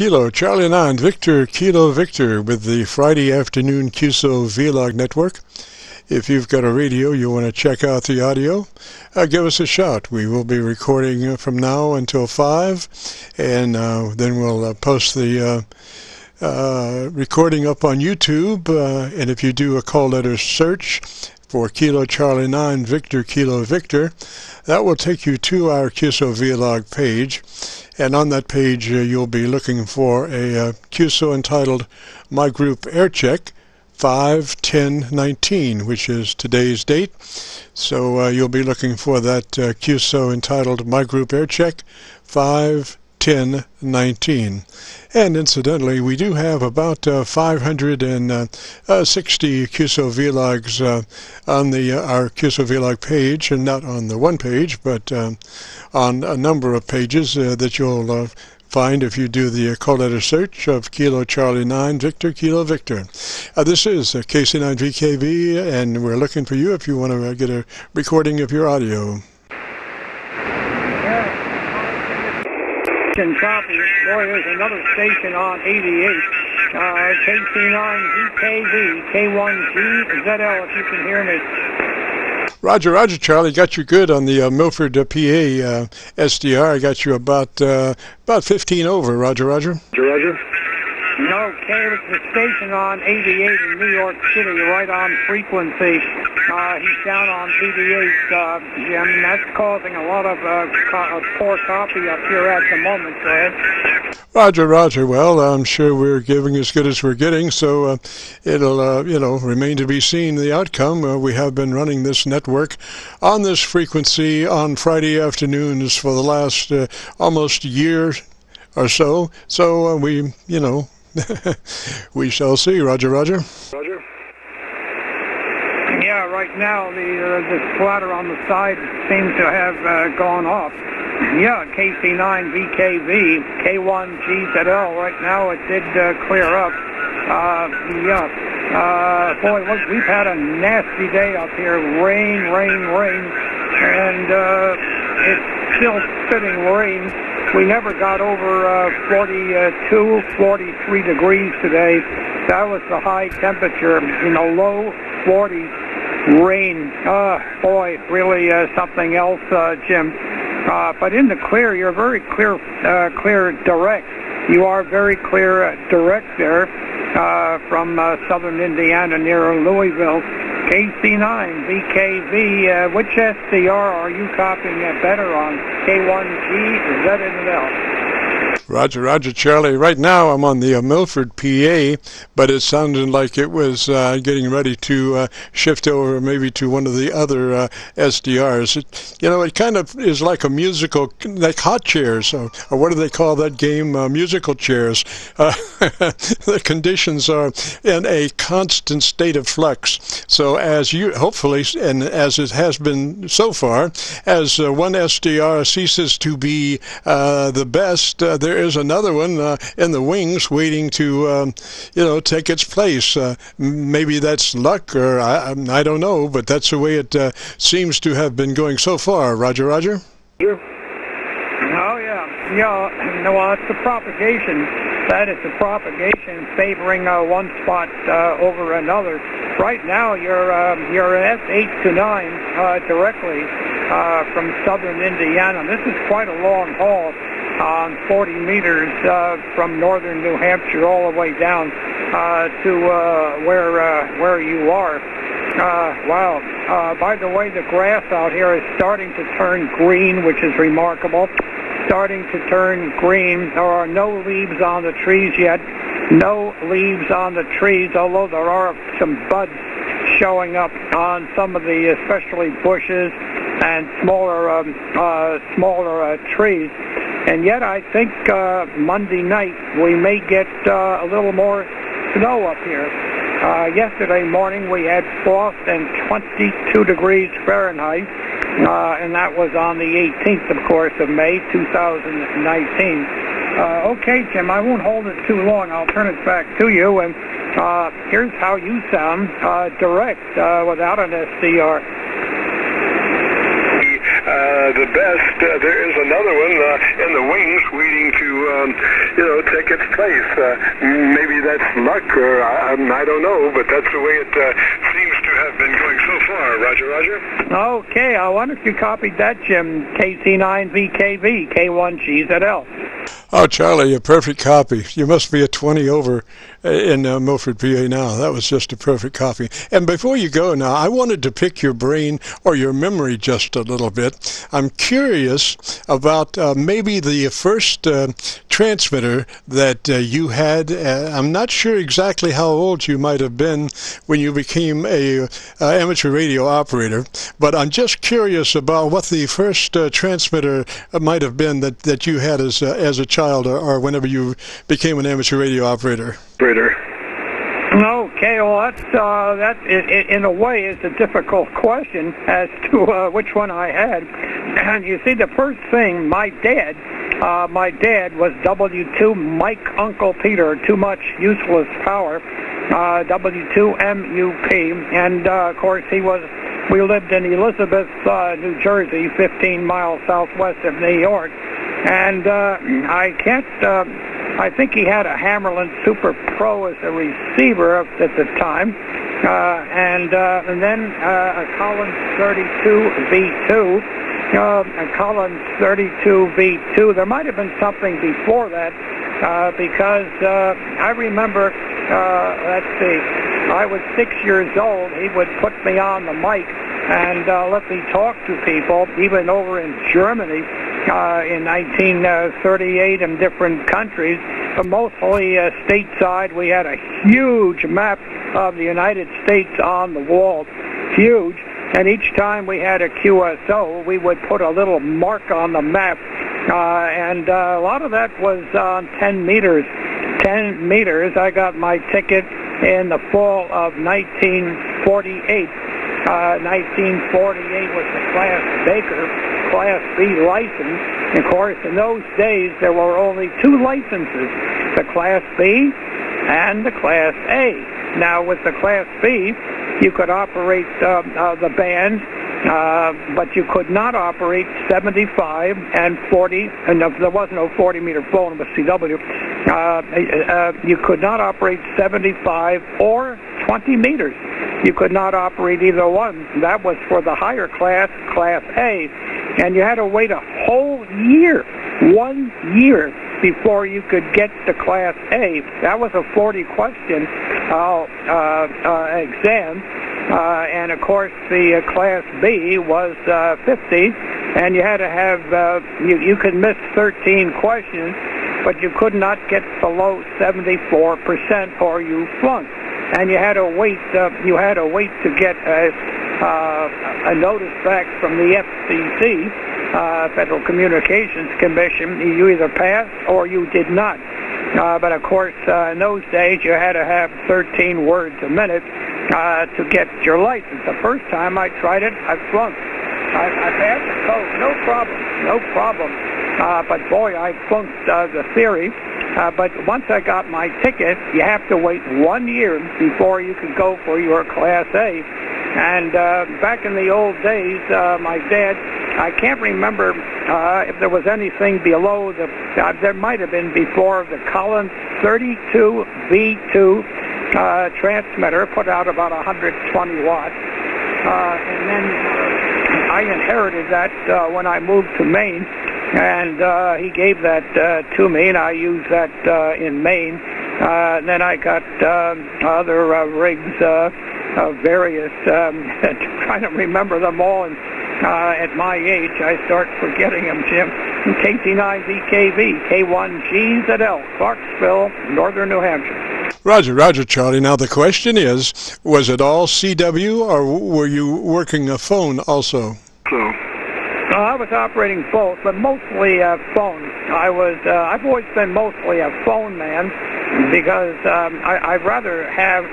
Kilo, Charlie 9, Victor, Kilo, Victor with the Friday afternoon QSO Vlog Network. If you've got a radio, you want to check out the audio, uh, give us a shout. We will be recording uh, from now until 5, and uh, then we'll uh, post the uh, uh, recording up on YouTube. and if you do a call letter search for Kilo Charlie 9 Victor Kilo Victor, that will take you to our QSO Vlog page. And on that page, uh, you'll be looking for a uh, QSO entitled My Group Air Check 51019, which is today's date. So uh, you'll be looking for that uh, QSO entitled My Group Air Check 5 10 19. And incidentally, we do have about uh, 560 uh, uh, QSO vlogs uh, on the uh, our QSO vlog page, and not on the one page, but um, on a number of pages uh, that you'll find if you do the call letter search of Kilo Charlie 9 Victor Kilo Victor. Uh, this is KC9VKV, and we're looking for you if you want to uh, get a recording of your audio. Can copy. Boy, there's another station on 88. Uh, KC9VKV, K1GZL, if you can hear me. Roger, Roger, Charlie. Got you good on the uh, Milford uh, PA uh, SDR. I got you about uh, about 15 over. Roger, Roger. Roger, Roger. Okay, it's the station on 88 in New York City, right on frequency. Uh, he's down on 88, uh, Jim. That's causing a lot of uh, co- poor copy up here at the moment. Roger, Roger. Well, I'm sure we're giving as good as we're getting, so uh, it'll, uh, you know, remain to be seen the outcome. Uh, we have been running this network on this frequency on Friday afternoons for the last uh, almost year or so. So uh, we, you know, we shall see. Roger, Roger. Roger. Yeah, right now the uh, the splatter on the side seems to have uh, gone off. Yeah, KC9VKV, K1GZL. Right now it did uh, clear up. Uh, yeah. Uh, boy, look, we've had a nasty day up here. Rain, rain, rain, and uh, it's still spitting rain. We never got over uh, 42, 43 degrees today. That was the high temperature. In the low 40s, rain. Uh, boy, really uh, something else, uh, Jim. Uh, but in the clear, you're very clear, uh, clear direct. You are very clear uh, direct there uh, from uh, southern Indiana near Louisville. KC9VKV, uh, which SDR are you copying better on? K1G, ZNL? Roger, Roger, Charlie. Right now I'm on the uh, Milford PA, but it sounded like it was uh, getting ready to uh, shift over maybe to one of the other uh, SDRs. It, you know, it kind of is like a musical, like hot chairs, or, or what do they call that game? Uh, musical chairs. Uh, the conditions are in a constant state of flux. So as you, hopefully, and as it has been so far, as one SDR ceases to be the best, there is another one uh, in the wings waiting to, um, you know, take its place. Uh, maybe that's luck, or I, I don't know, but that's the way it uh, seems to have been going so far. Roger, Roger. Yeah. No, well, it's the propagation. That is the propagation favoring uh, one spot uh, over another. Right now, you're um, you're at eight to nine uh, directly uh, from southern Indiana. This is quite a long haul on 40 meters uh, from northern New Hampshire all the way down uh, to uh, where uh, where you are. Uh, wow. Uh, by the way, the grass out here is starting to turn green, which is remarkable. Starting to turn green. There are no leaves on the trees yet. No leaves on the trees, although there are some buds showing up on some of the, especially bushes and smaller, um, uh, smaller uh, trees. And yet I think uh, Monday night we may get uh, a little more snow up here. Uh, yesterday morning we had frost and 22 degrees Fahrenheit, uh, and that was on the 18th, of course, of May 2019. Uh, okay, Jim, I won't hold it too long. I'll turn it back to you, and uh, here's how you sound uh, direct uh, without an SDR. Uh, the best. Uh, there is another one uh, in the wings waiting to, um, you know, take its place. Uh, maybe that's luck, or I, I don't know, but that's the way it uh, seems to have been going so far. Roger, Roger. Okay, I wonder if you copied that, Jim. KC9VKV, K1GZL. Oh, Charlie, a perfect copy. You must be a 20 over in uh, Milford, PA now. That was just a perfect copy. And before you go now, I wanted to pick your brain or your memory just a little bit. I'm curious about uh, maybe the first uh, transmitter that uh, you had. Uh, I'm not sure exactly how old you might have been when you became a uh, amateur radio operator, but I'm just curious about what the first transmitter might have been that, that you had as, as a child or, or whenever you became an amateur radio operator? Operator. Okay, well, that's, uh, that in a way is a difficult question as to uh, which one I had. And you see, the first thing, my dad, uh, my dad was W2 Mike Uncle Peter, too much useless power, uh, W2MUP, and uh, of course he was. We lived in Elizabeth, uh, New Jersey, 15 miles southwest of New York. And uh, I can't. Uh, I think he had a Hammarlund Super Pro as a receiver at the time, uh, and uh, and then uh, a Collins 32 V2. Uh, a Collins 32 V2. There might have been something before that uh, because uh, I remember. Uh, let's see. I was six years old. He would put me on the mic and uh, let me talk to people, even over in Germany uh, in 1938 in different countries. But mostly uh, stateside, we had a huge map of the United States on the wall, huge. And each time we had a QSO, we would put a little mark on the map. Uh, and uh, a lot of that was on 10 meters. 10 meters. I got my ticket in the fall of 1948. Uh, 1948 was the Class Baker Class B license. Of course, in those days, there were only two licenses, the Class B and the Class A. Now, with the Class B, you could operate uh, uh, the band, uh, but you could not operate 75 and 40, and there was no 40-meter phone with CW. Uh, uh, you could not operate 75 or 20 meters. You could not operate either one. That was for the higher class, Class A and you had to wait a whole year, one year, before you could get to Class A. That was a 40 question uh, uh, uh, exam. Uh, and of course, the uh, Class B was uh, 50, and you had to have, uh, you, you could miss 13 questions, but you could not get below 74% or you flunked. And you had to wait, uh, you had to wait to get a, uh, a notice back from the FCC, uh, Federal Communications Commission. You either passed or you did not. Uh, but of course, uh, in those days, you had to have 13 words a minute uh, to get your license. The first time I tried it, I flunked. I, I passed the code, no problem, no problem. Uh, but boy, I flunked uh, the theory. Uh, but once I got my ticket, you have to wait one year before you could go for your Class A. And uh, back in the old days, uh, my dad, I can't remember uh, if there was anything below the, uh, there might have been before the Collins 32 V2 uh, transmitter, put out about 120 watts. Uh, and then uh, I inherited that uh, when I moved to Maine, and uh, he gave that uh, to me, and I used that uh, in Maine. Uh, and then I got uh, other uh, rigs. Uh, uh, various, um, trying to remember them all. And uh, at my age, I start forgetting them, Jim. KC9VKV, K1GZL, Clarksville, Northern New Hampshire. Roger, Roger, Charlie. Now the question is, was it all CW or were you working a phone also? I was operating both, but mostly uh, phone. I was. Uh, I've always been mostly a phone man because um, I, I'd rather have,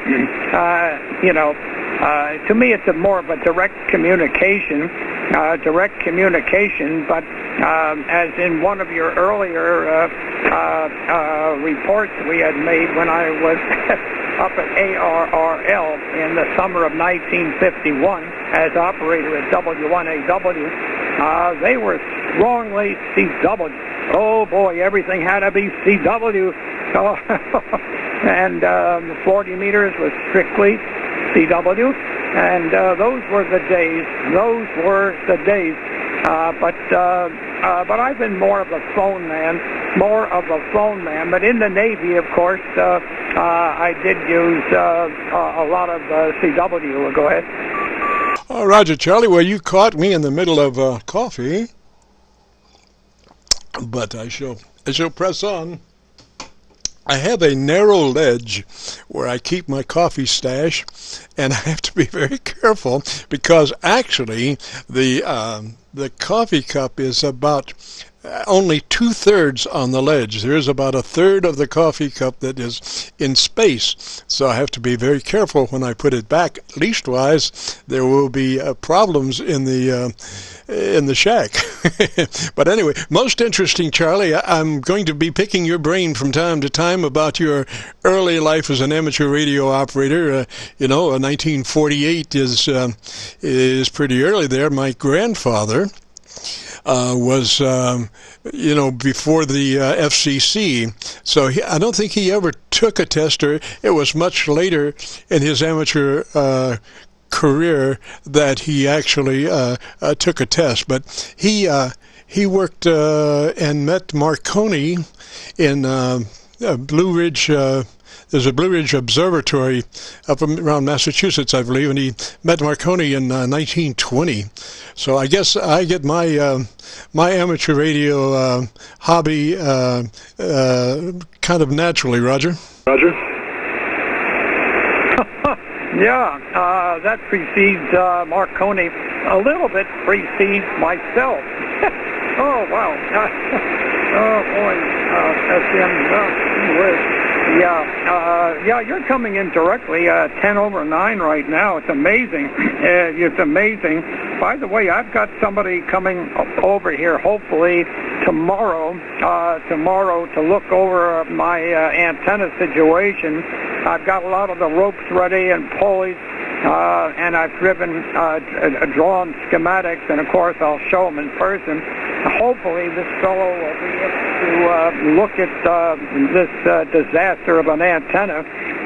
uh, you know, uh, to me, it's a more of a direct communication, uh, direct communication. But um, as in one of your earlier uh, uh, uh, reports we had made when I was up at ARRL in the summer of 1951 as operator at W1AW, uh, they were strongly CW. Oh boy, everything had to be CW. Oh, and um, 40 meters was strictly CW. And uh, those were the days. Those were the days. Uh, but uh, uh, but I've been more of a phone man, more of a phone man. But in the Navy, of course, uh, uh, I did use uh, a lot of uh, CW. Go ahead. Oh, Roger, Charlie. Well, you caught me in the middle of uh, coffee, but I shall I shall press on. I have a narrow ledge where I keep my coffee stash, and I have to be very careful because actually the um, the coffee cup is about only two thirds on the ledge. There is about a third of the coffee cup that is in space, so I have to be very careful when I put it back. Leastwise, there will be uh, problems in the uh, in the shack. but anyway, most interesting, Charlie. I'm going to be picking your brain from time to time about your early life as an amateur radio operator. Uh, you know, 1948 is uh, is pretty early there. My grandfather. Uh, was um, you know before the uh, FCC, so he, I don't think he ever took a tester. It was much later in his amateur uh, career that he actually uh, uh, took a test. But he uh, he worked uh, and met Marconi in uh, Blue Ridge. There's a Blue Ridge Observatory up around Massachusetts, I believe, and he met Marconi in 1920. So I guess I get my my amateur radio hobby kind of naturally, Roger. Roger. Yeah, uh, that precedes uh, Marconi. A little bit precedes myself. oh, wow. oh, boy. Uh, SM, uh, yeah, uh, yeah, you're coming in directly, uh, 10 over 9 right now. It's amazing. Uh, it's amazing. By the way, I've got somebody coming over here, hopefully tomorrow, uh, tomorrow to look over my uh, antenna situation. I've got a lot of the ropes ready and pulleys uh, and I've driven, uh, drawn schematics, and of course I'll show them in person. Hopefully this fellow will be able to uh, look at uh, this uh, disaster of an antenna,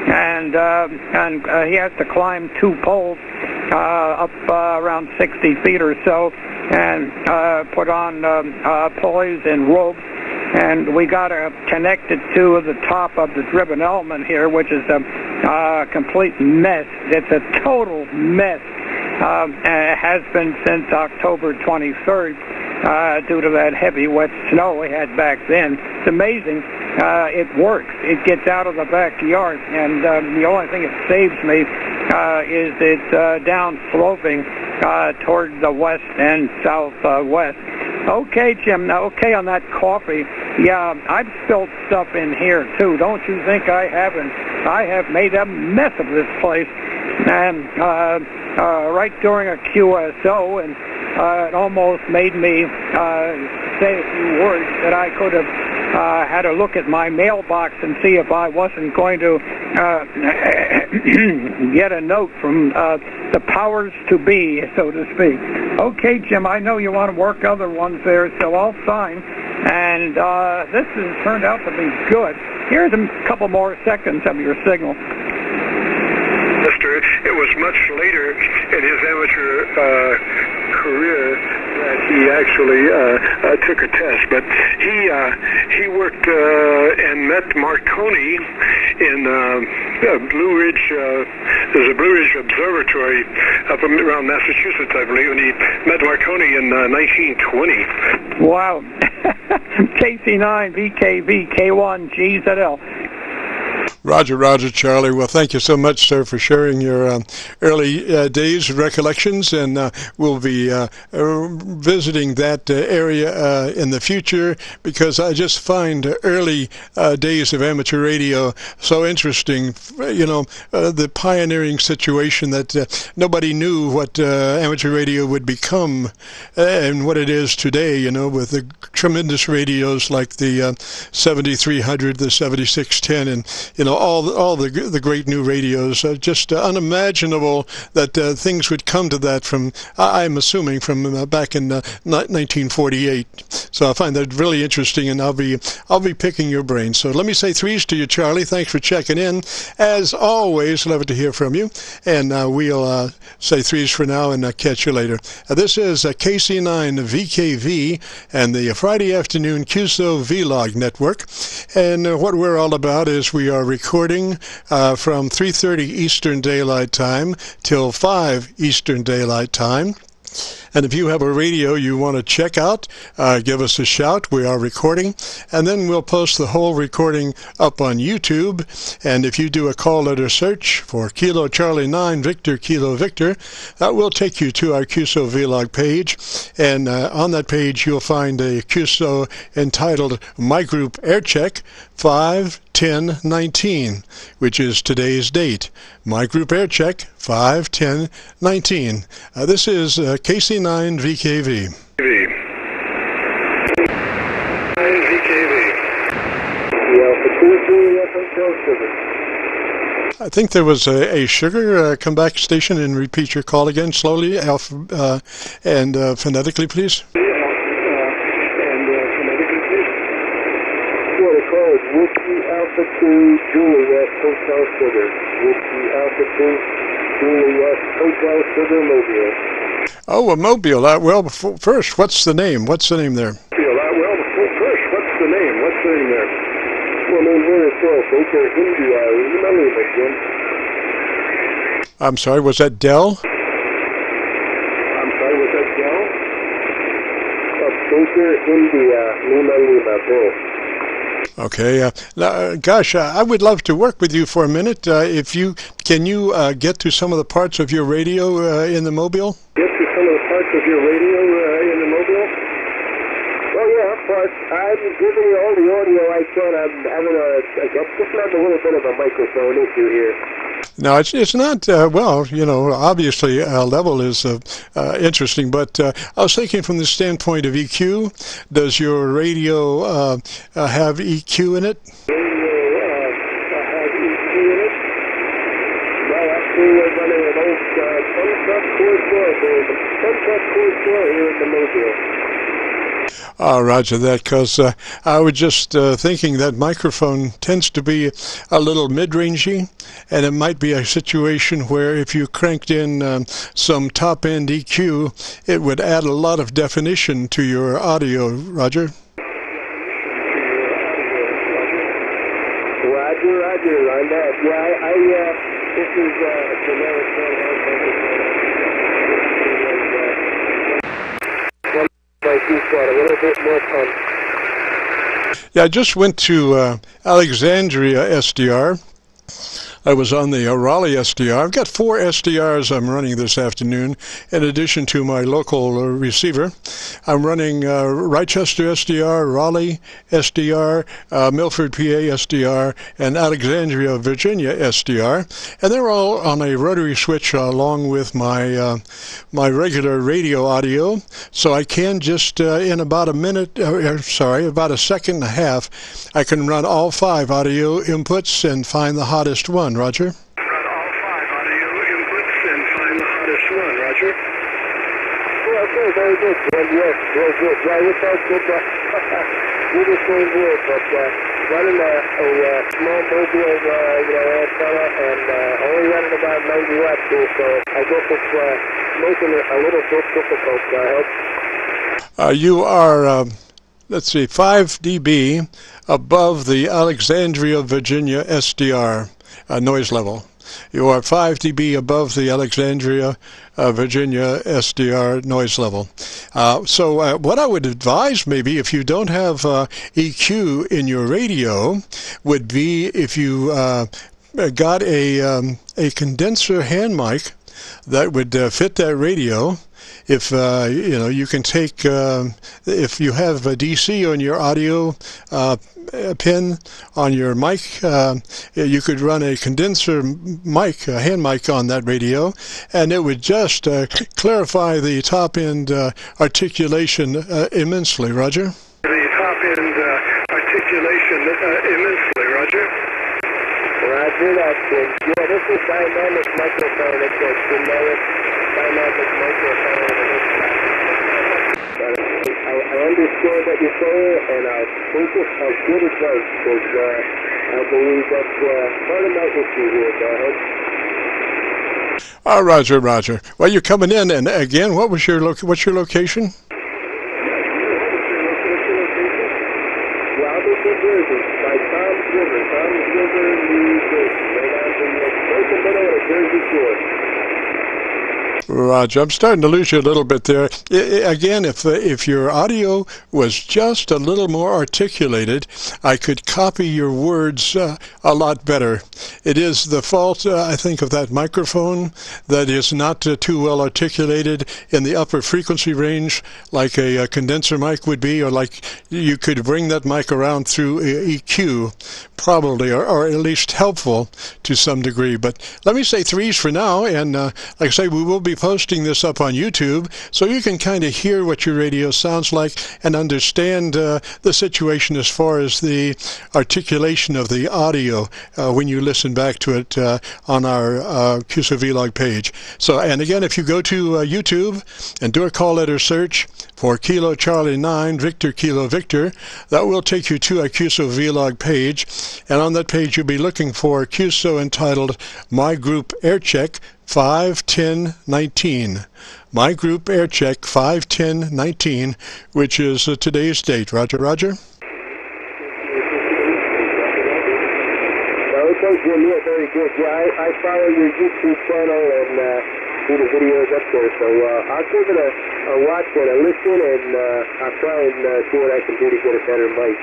and uh, and uh, he has to climb two poles uh, up uh, around 60 feet or so, and uh, put on um, uh, pulleys and ropes and we got to connect it to the top of the driven element here, which is a uh, complete mess. It's a total mess. Um, and it has been since October 23rd uh, due to that heavy wet snow we had back then. It's amazing. Uh, it works. It gets out of the backyard, and um, the only thing that saves me uh, is it's uh, down sloping uh, toward the west and southwest. Okay, Jim. Now, okay on that coffee. Yeah, I've spilled stuff in here too. Don't you think I haven't? I have made a mess of this place, and uh, uh, right during a QSO, and uh, it almost made me uh, say a few words that I could have uh, had a look at my mailbox and see if I wasn't going to uh, get a note from uh, the powers to be, so to speak. Okay, Jim, I know you want to work other ones there, so I'll sign. And uh, this has turned out to be good. Here's a couple more seconds of your signal. Mister, it was much later in his amateur uh, career that he actually uh, uh, took a test. But he uh, he worked uh, and met Marconi in Blue Ridge. There's a Blue Ridge Observatory up around Massachusetts, I believe, and he met Marconi in uh, 1920. Wow. KC9, VKV, K1, GZL. Roger, Roger, Charlie. Well, thank you so much, sir, for sharing your um, early uh, days recollections, and uh, we'll be uh, uh visiting that uh, area uh, in the future because I just find early days of amateur radio so interesting. You know, the pioneering situation that nobody knew what amateur radio would become and what it is today. You know, with the tremendous radios like the 7300, the 7610, and you know all the, all the the great new radios. Uh, just uh, unimaginable that uh, things would come to that from I'm assuming from uh, back in 1948. Uh, so I find that really interesting, and I'll be I'll be picking your brain. So let me say threes to you, Charlie. Thanks for checking in. As always, love to hear from you, and we'll say threes for now and catch you later. this is KC9 VKV and the Friday afternoon QSO Vlog Network, and what we're all about is we are recording uh, from 3.30 Eastern Daylight Time till 5 Eastern Daylight Time. And if you have a radio you want to check out, uh, give us a shout. We are recording. And then we'll post the whole recording up on YouTube. And if you do a call letter search for Kilo Charlie 9 Victor Kilo Victor, that will take you to our QSO Vlog page. And uh, on that page, you'll find a QSO entitled My Group Air Check 51019, which is today's date. My Group Air Check 51019. Uh, this is uh, KC9 VKV. I think there was a, a sugar. Uh, come back station and repeat your call again slowly alpha, uh, and uh, phonetically, please. Uh, and uh, phonetically, please. Well, the call is Alpha 2 Juliet Hotel Sugar. Whiskey Alpha 2 Juliet Hotel Sugar Mobile. Oh, a mobile. Uh, well, first, what's the name? What's the name there? Yeah, uh, well, first, what's the name? What's the name there? Well, name there itself, Baker India. Remember it again. I'm sorry, was that Dell? I'm sorry, was that Dell? Uh, Baker India, Lima Lima, Bill. Okay. Uh, uh, gosh, uh, I would love to work with you for a minute. Uh, if you can, you uh, get to some of the parts of your radio uh, in the mobile. Get to some of the parts of your radio in the mobile. Well, yeah, but I'm giving you all the audio I can. I'm having a, a just not a little bit of a microphone issue here. Now, it's it's not uh, well, you know. Obviously, uh, level is uh, uh interesting, but uh, I was thinking from the standpoint of EQ. Does your radio uh, have EQ in it? here in the Mobile. Oh, roger that, because uh, I was just uh, thinking that microphone tends to be a little mid-rangey, and it might be a situation where if you cranked in um, some top-end EQ, it would add a lot of definition to your audio, Roger. Roger, Roger, on that. Yeah, I, uh, this is uh, a little bit more Yeah, I just went to uh, Alexandria SDR I was on the Raleigh SDR. I've got four SDRs I'm running this afternoon, in addition to my local uh, receiver. I'm running uh, Rochester SDR, Raleigh SDR, uh, Milford PA SDR, and Alexandria, Virginia SDR, and they're all on a rotary switch along with my uh, my regular radio audio. So I can just uh, in about a minute, uh, sorry, about a second and a half, I can run all five audio inputs and find the hottest one one, Roger. Run all five audio inputs and find the hottest one, Roger. Yeah, okay, very good. Well, yes, very good. Yeah, it's all good. We're the same here, but uh, running a, a uh, small mobile, uh, you know, antenna and uh, only running about 90 watts here, so I guess it's uh, making it a little bit difficult. Uh. Uh, you are. Uh let's see, 5 dB above the Alexandria, Virginia SDR uh, noise level. You are 5 dB above the Alexandria, uh, Virginia SDR noise level. Uh, so, uh, what I would advise maybe if you don't have uh, EQ in your radio would be if you uh, got a, um, a condenser hand mic that would uh, fit that radio if uh, you know you can take uh, if you have a DC on your audio uh, pin on your mic, uh, you could run a condenser mic, a hand mic on that radio, and it would just uh, clarify the top end uh, articulation immensely. Roger. The top end articulation immensely. Roger. Roger that. Yeah, this is dynamic microphone. It's a generic dynamic microphone. I understand what you're and I it's a good advice because uh, I believe that's uh, part of my issue here. Ahead. Oh, Roger, Roger. Well, you're coming in, and again, what was your lo- what's your location? Robinson, Jersey, by Tom's River. Tom's River, New Jersey. Right on the right in the middle of the Jersey Shore. Roger, I'm starting to lose you a little bit there. I, again, if if your audio was just a little more articulated, I could copy your words uh, a lot better. It is the fault, uh, I think, of that microphone that is not uh, too well articulated in the upper frequency range, like a, a, condenser mic would be, or like you could bring that mic around through EQ, probably, or, or at least helpful to some degree. But let me say threes for now, and uh, like I say, we will be posting this up on YouTube so you can kind of hear what your radio sounds like and understand uh, the situation as far as the articulation of the audio uh, when you listen back to it uh, on our uh, QSO Vlog page. So, and again, if you go to uh, YouTube and do a call letter search for Kilo Charlie 9 Victor Kilo Victor, that will take you to a QSO Vlog page. And on that page, you'll be looking for QSO entitled My Group Air Check 51019. My group air check 51019, which is uh, today's date. Roger, Roger. Jim, yeah, very good. Yeah, I, I follow your YouTube channel and uh, see the videos up there, so uh, I'll give it a, a watch and a listen, and uh, I'll try and uh, see what I can do to get a better mic.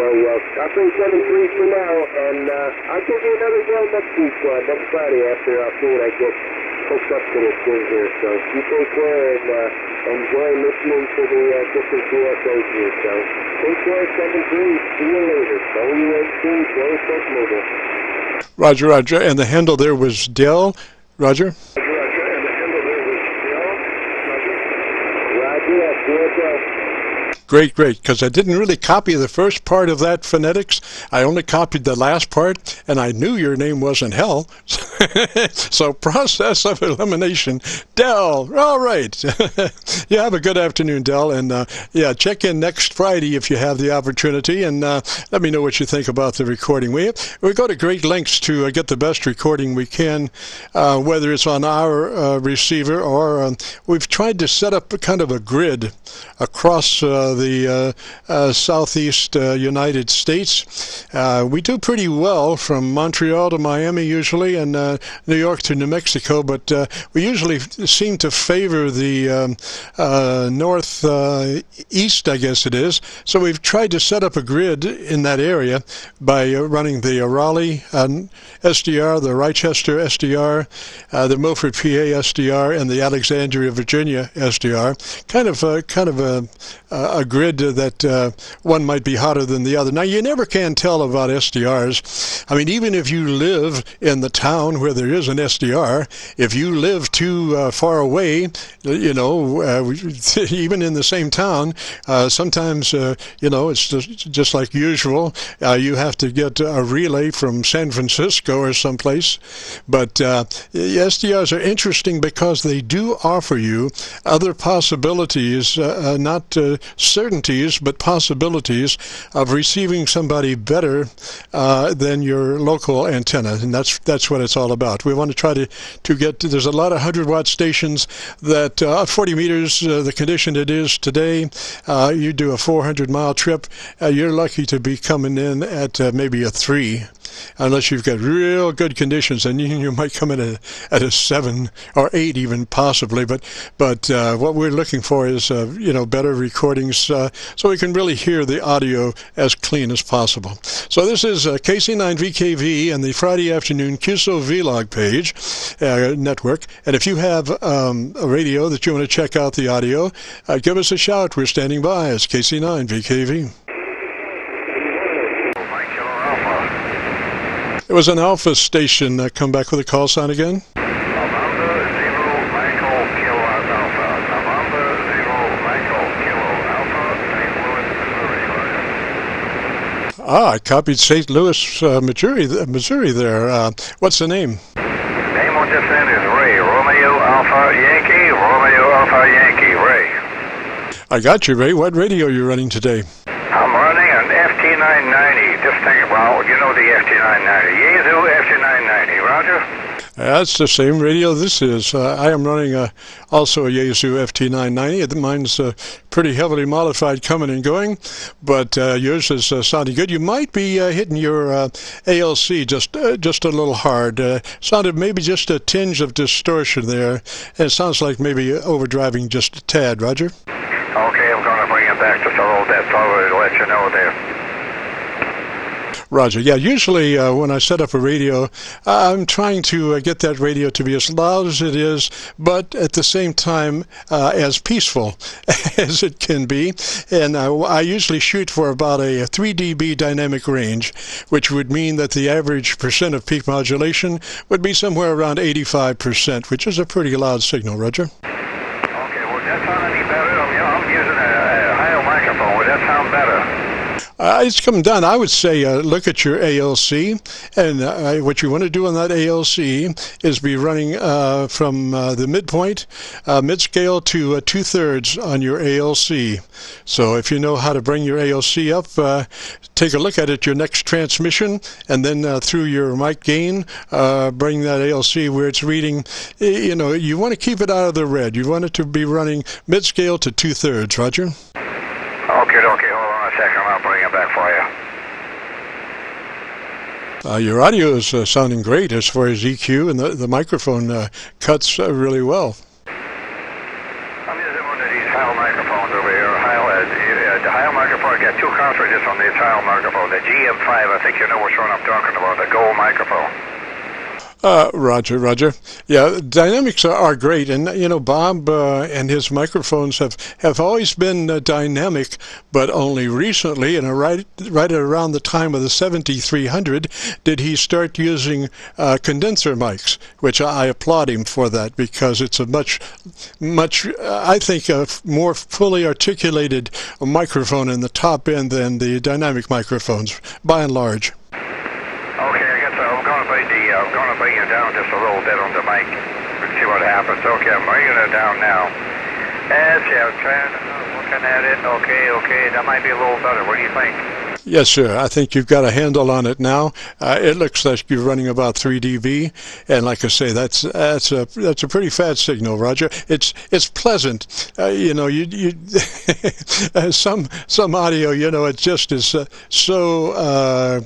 So uh, I'll play 7-3 for now, and uh, I'll give you another go next week, uh, next Friday after I'll see what I get hooked up to this thing here. So you take care and uh, enjoy listening to the uh, different QSOs here. So take care, 7-3. See you later. WAC, Joe Mobile. Roger, Roger. And the handle there was Dell. Roger? Roger, and the handle there was Dell. Roger. Roger, that's QSO. Great, great, because I didn't really copy the first part of that phonetics. I only copied the last part, and I knew your name wasn't Hell. so, process of elimination. Dell, all right. you have a good afternoon, Dell, and uh, yeah, check in next Friday if you have the opportunity, and uh, let me know what you think about the recording. We we go to great lengths to uh, get the best recording we can, uh, whether it's on our uh, receiver or um, we've tried to set up a kind of a grid across uh, the uh, uh, southeast uh, United States. we do pretty well from Montreal to Miami usually, and New York to New Mexico, but we usually seem to favor the um, north east, I guess it is. So we've tried to set up a grid in that area by running the Raleigh SDR, the Rochester SDR, the Milford PA SDR, and the Alexandria Virginia SDR. Kind of, uh, kind of a, a grid that uh, one might be hotter than the other. Now, you never can tell about SDRs. I mean, even if you live in the town where there is an SDR, if you live too uh, far away, you know, uh, even in the same town, uh, sometimes, uh, you know, it's just, just like usual. Uh, you have to get a relay from San Francisco or someplace. But SDRs are interesting because they do offer you other possibilities, not certainties, but possibilities of receiving somebody better uh, than your local antenna, and that's that's what it's all about. We want to try to to get. To, there's a lot of hundred watt stations that uh, 40 meters, uh, the condition it is today. Uh, you do a 400 mile trip, uh, you're lucky to be coming in at uh, maybe a three unless you've got real good conditions, and you, you might come in at, at, a seven or eight, even possibly. But but uh, what we're looking for is uh, you know better recordings, uh, so we can really hear the audio as clean as possible. So this is uh, KC9VKV and the Friday afternoon QSO Vlog page uh, network. And if you have um, a radio that you want to check out the audio, uh, give us a shout. We're standing by It's KC9VKV. It was an Alpha station. Uh, come back with a call sign again. Ah, I copied St. Louis, uh, Missouri, Missouri there. Uh, what's the name? Name on this end is Ray. Romeo Alpha Yankee, Romeo Alpha Yankee, Ray. I got you, Ray. What radio are you running today? I'm running an FT990. About, you know the FT990. Yaesu FT990, Roger? That's the same radio this is. Uh, I am running a, also a Yaesu FT990. Mine's uh, pretty heavily modified coming and going, but uh, yours is uh, sounding good. You might be uh, hitting your uh, ALC just just a little hard. sounded maybe just a tinge of distortion there, and it sounds like maybe overdriving just a tad, Roger. Okay, I'm going to bring it back just a little bit, so I'll let you know there. Roger. Yeah, usually uh, when I set up a radio, I'm trying to uh, get that radio to be as loud as it is, but at the same time uh, as peaceful as it can be. And I usually shoot for about a 3 dB dynamic range, which would mean that the average percent of peak modulation would be somewhere around 85%, which is a pretty loud signal, Roger. Okay, would that sound any better? I'm using a, a higher microphone. Would that sound better? Uh, it's come down. I would say uh, look at your ALC, and uh, what you want to do on that ALC is be running uh, from uh, the midpoint, uh, mid scale to two thirds on your ALC. So if you know how to bring your ALC up, take a look at it your next transmission, and then through your mic gain, bring that ALC where it's reading. You know, you want to keep it out of the red. You want it to be running mid scale to two thirds. Roger. Okay, okay. Hold on a second. I'll bring it back for you. Uh, your audio is uh, sounding great as far as EQ, and the, the microphone uh, cuts uh, really well. I'm using one of these Heil microphones over here. Heil, uh, the Heil microphone, I got two cartridges on this Heil microphone. The GM5, I think you know which one I'm talking about, the gold microphone. Uh, Roger, Roger. Yeah, dynamics are, great, and you know Bob uh, and his microphones have, have always been uh, dynamic, but only recently, and right right around the time of the 7300, did he start using uh, condenser mics, which I applaud him for that because it's a much much I think a more fully articulated microphone in the top end than the dynamic microphones by and large. Going to bring you down just a little bit on the mic and see what happens. Okay, I'm bringing it down now. Yes, yeah, I'm trying, looking at it. Okay, okay, that might be a little better. What do you think? Yes, sir. I think you've got a handle on it now. Uh, it looks like you're running about 3 dB, and like I say, that's that's a that's a pretty fat signal, Roger. It's it's pleasant. Uh, you know, you you some some audio, you know, it just is uh, so uh,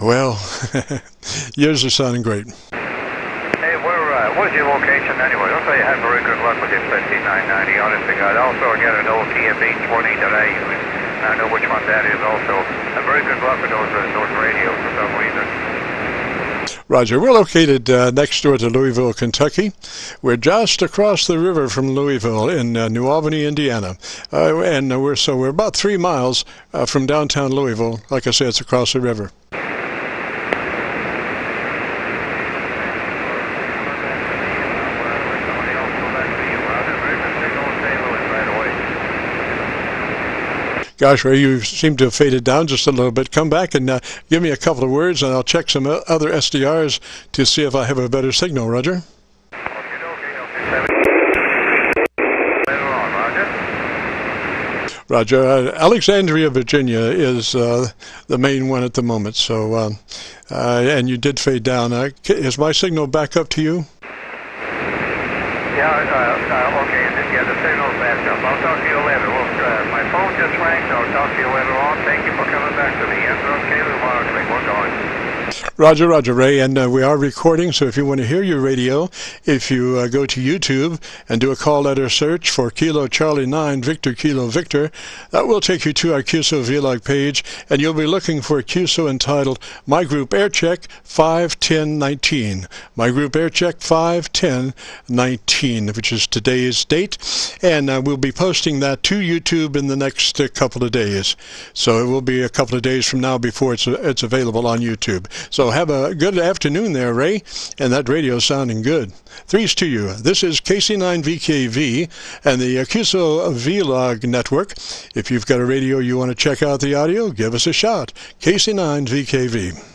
well. yours are sounding great. Hey, where uh, where's your location anyway? Looks like you had very good luck with this 5990. Honest to God. Also, I got an old TF 820 that I use. I know which one that is also. A very good luck with those, uh, those radios for some reason. Roger. We're located uh, next door to Louisville, Kentucky. We're just across the river from Louisville in uh, New Albany, Indiana, uh, and we're so we're about three miles uh, from downtown Louisville. Like I said, it's across the river. Gosh, Ray, you seem to have faded down just a little bit. Come back and uh, give me a couple of words, and I'll check some other SDRs to see if I have a better signal, Roger. Roger. Uh, Alexandria, Virginia is uh, the main one at the moment. So, um, uh, and you did fade down. Uh, is my signal back up to you? Yeah, uh, uh, okay. Yeah, the signal's back up. I'll talk to you later. Well, uh, my rang, so I'll talk to you later on. Thank you for coming back to the end. Okay, monitoring. We're going. Roger, Roger, Ray, and uh, we are recording. So if you want to hear your radio, if you uh, go to YouTube and do a call letter search for Kilo Charlie Nine Victor Kilo Victor, that will take you to our QSO vlog page, and you'll be looking for a QSO entitled My Group Aircheck 51019. My Group Aircheck 51019, which is today's date, and uh, we'll be posting that to YouTube in the next uh, couple of days. So it will be a couple of days from now before it's it's available on YouTube. So have a good afternoon there, Ray, and that radio sounding good. Threes to you. This is KC9VKV and the QSO Vlog Network. If you've got a radio you want to check out the audio, give us a shot. KC9VKV.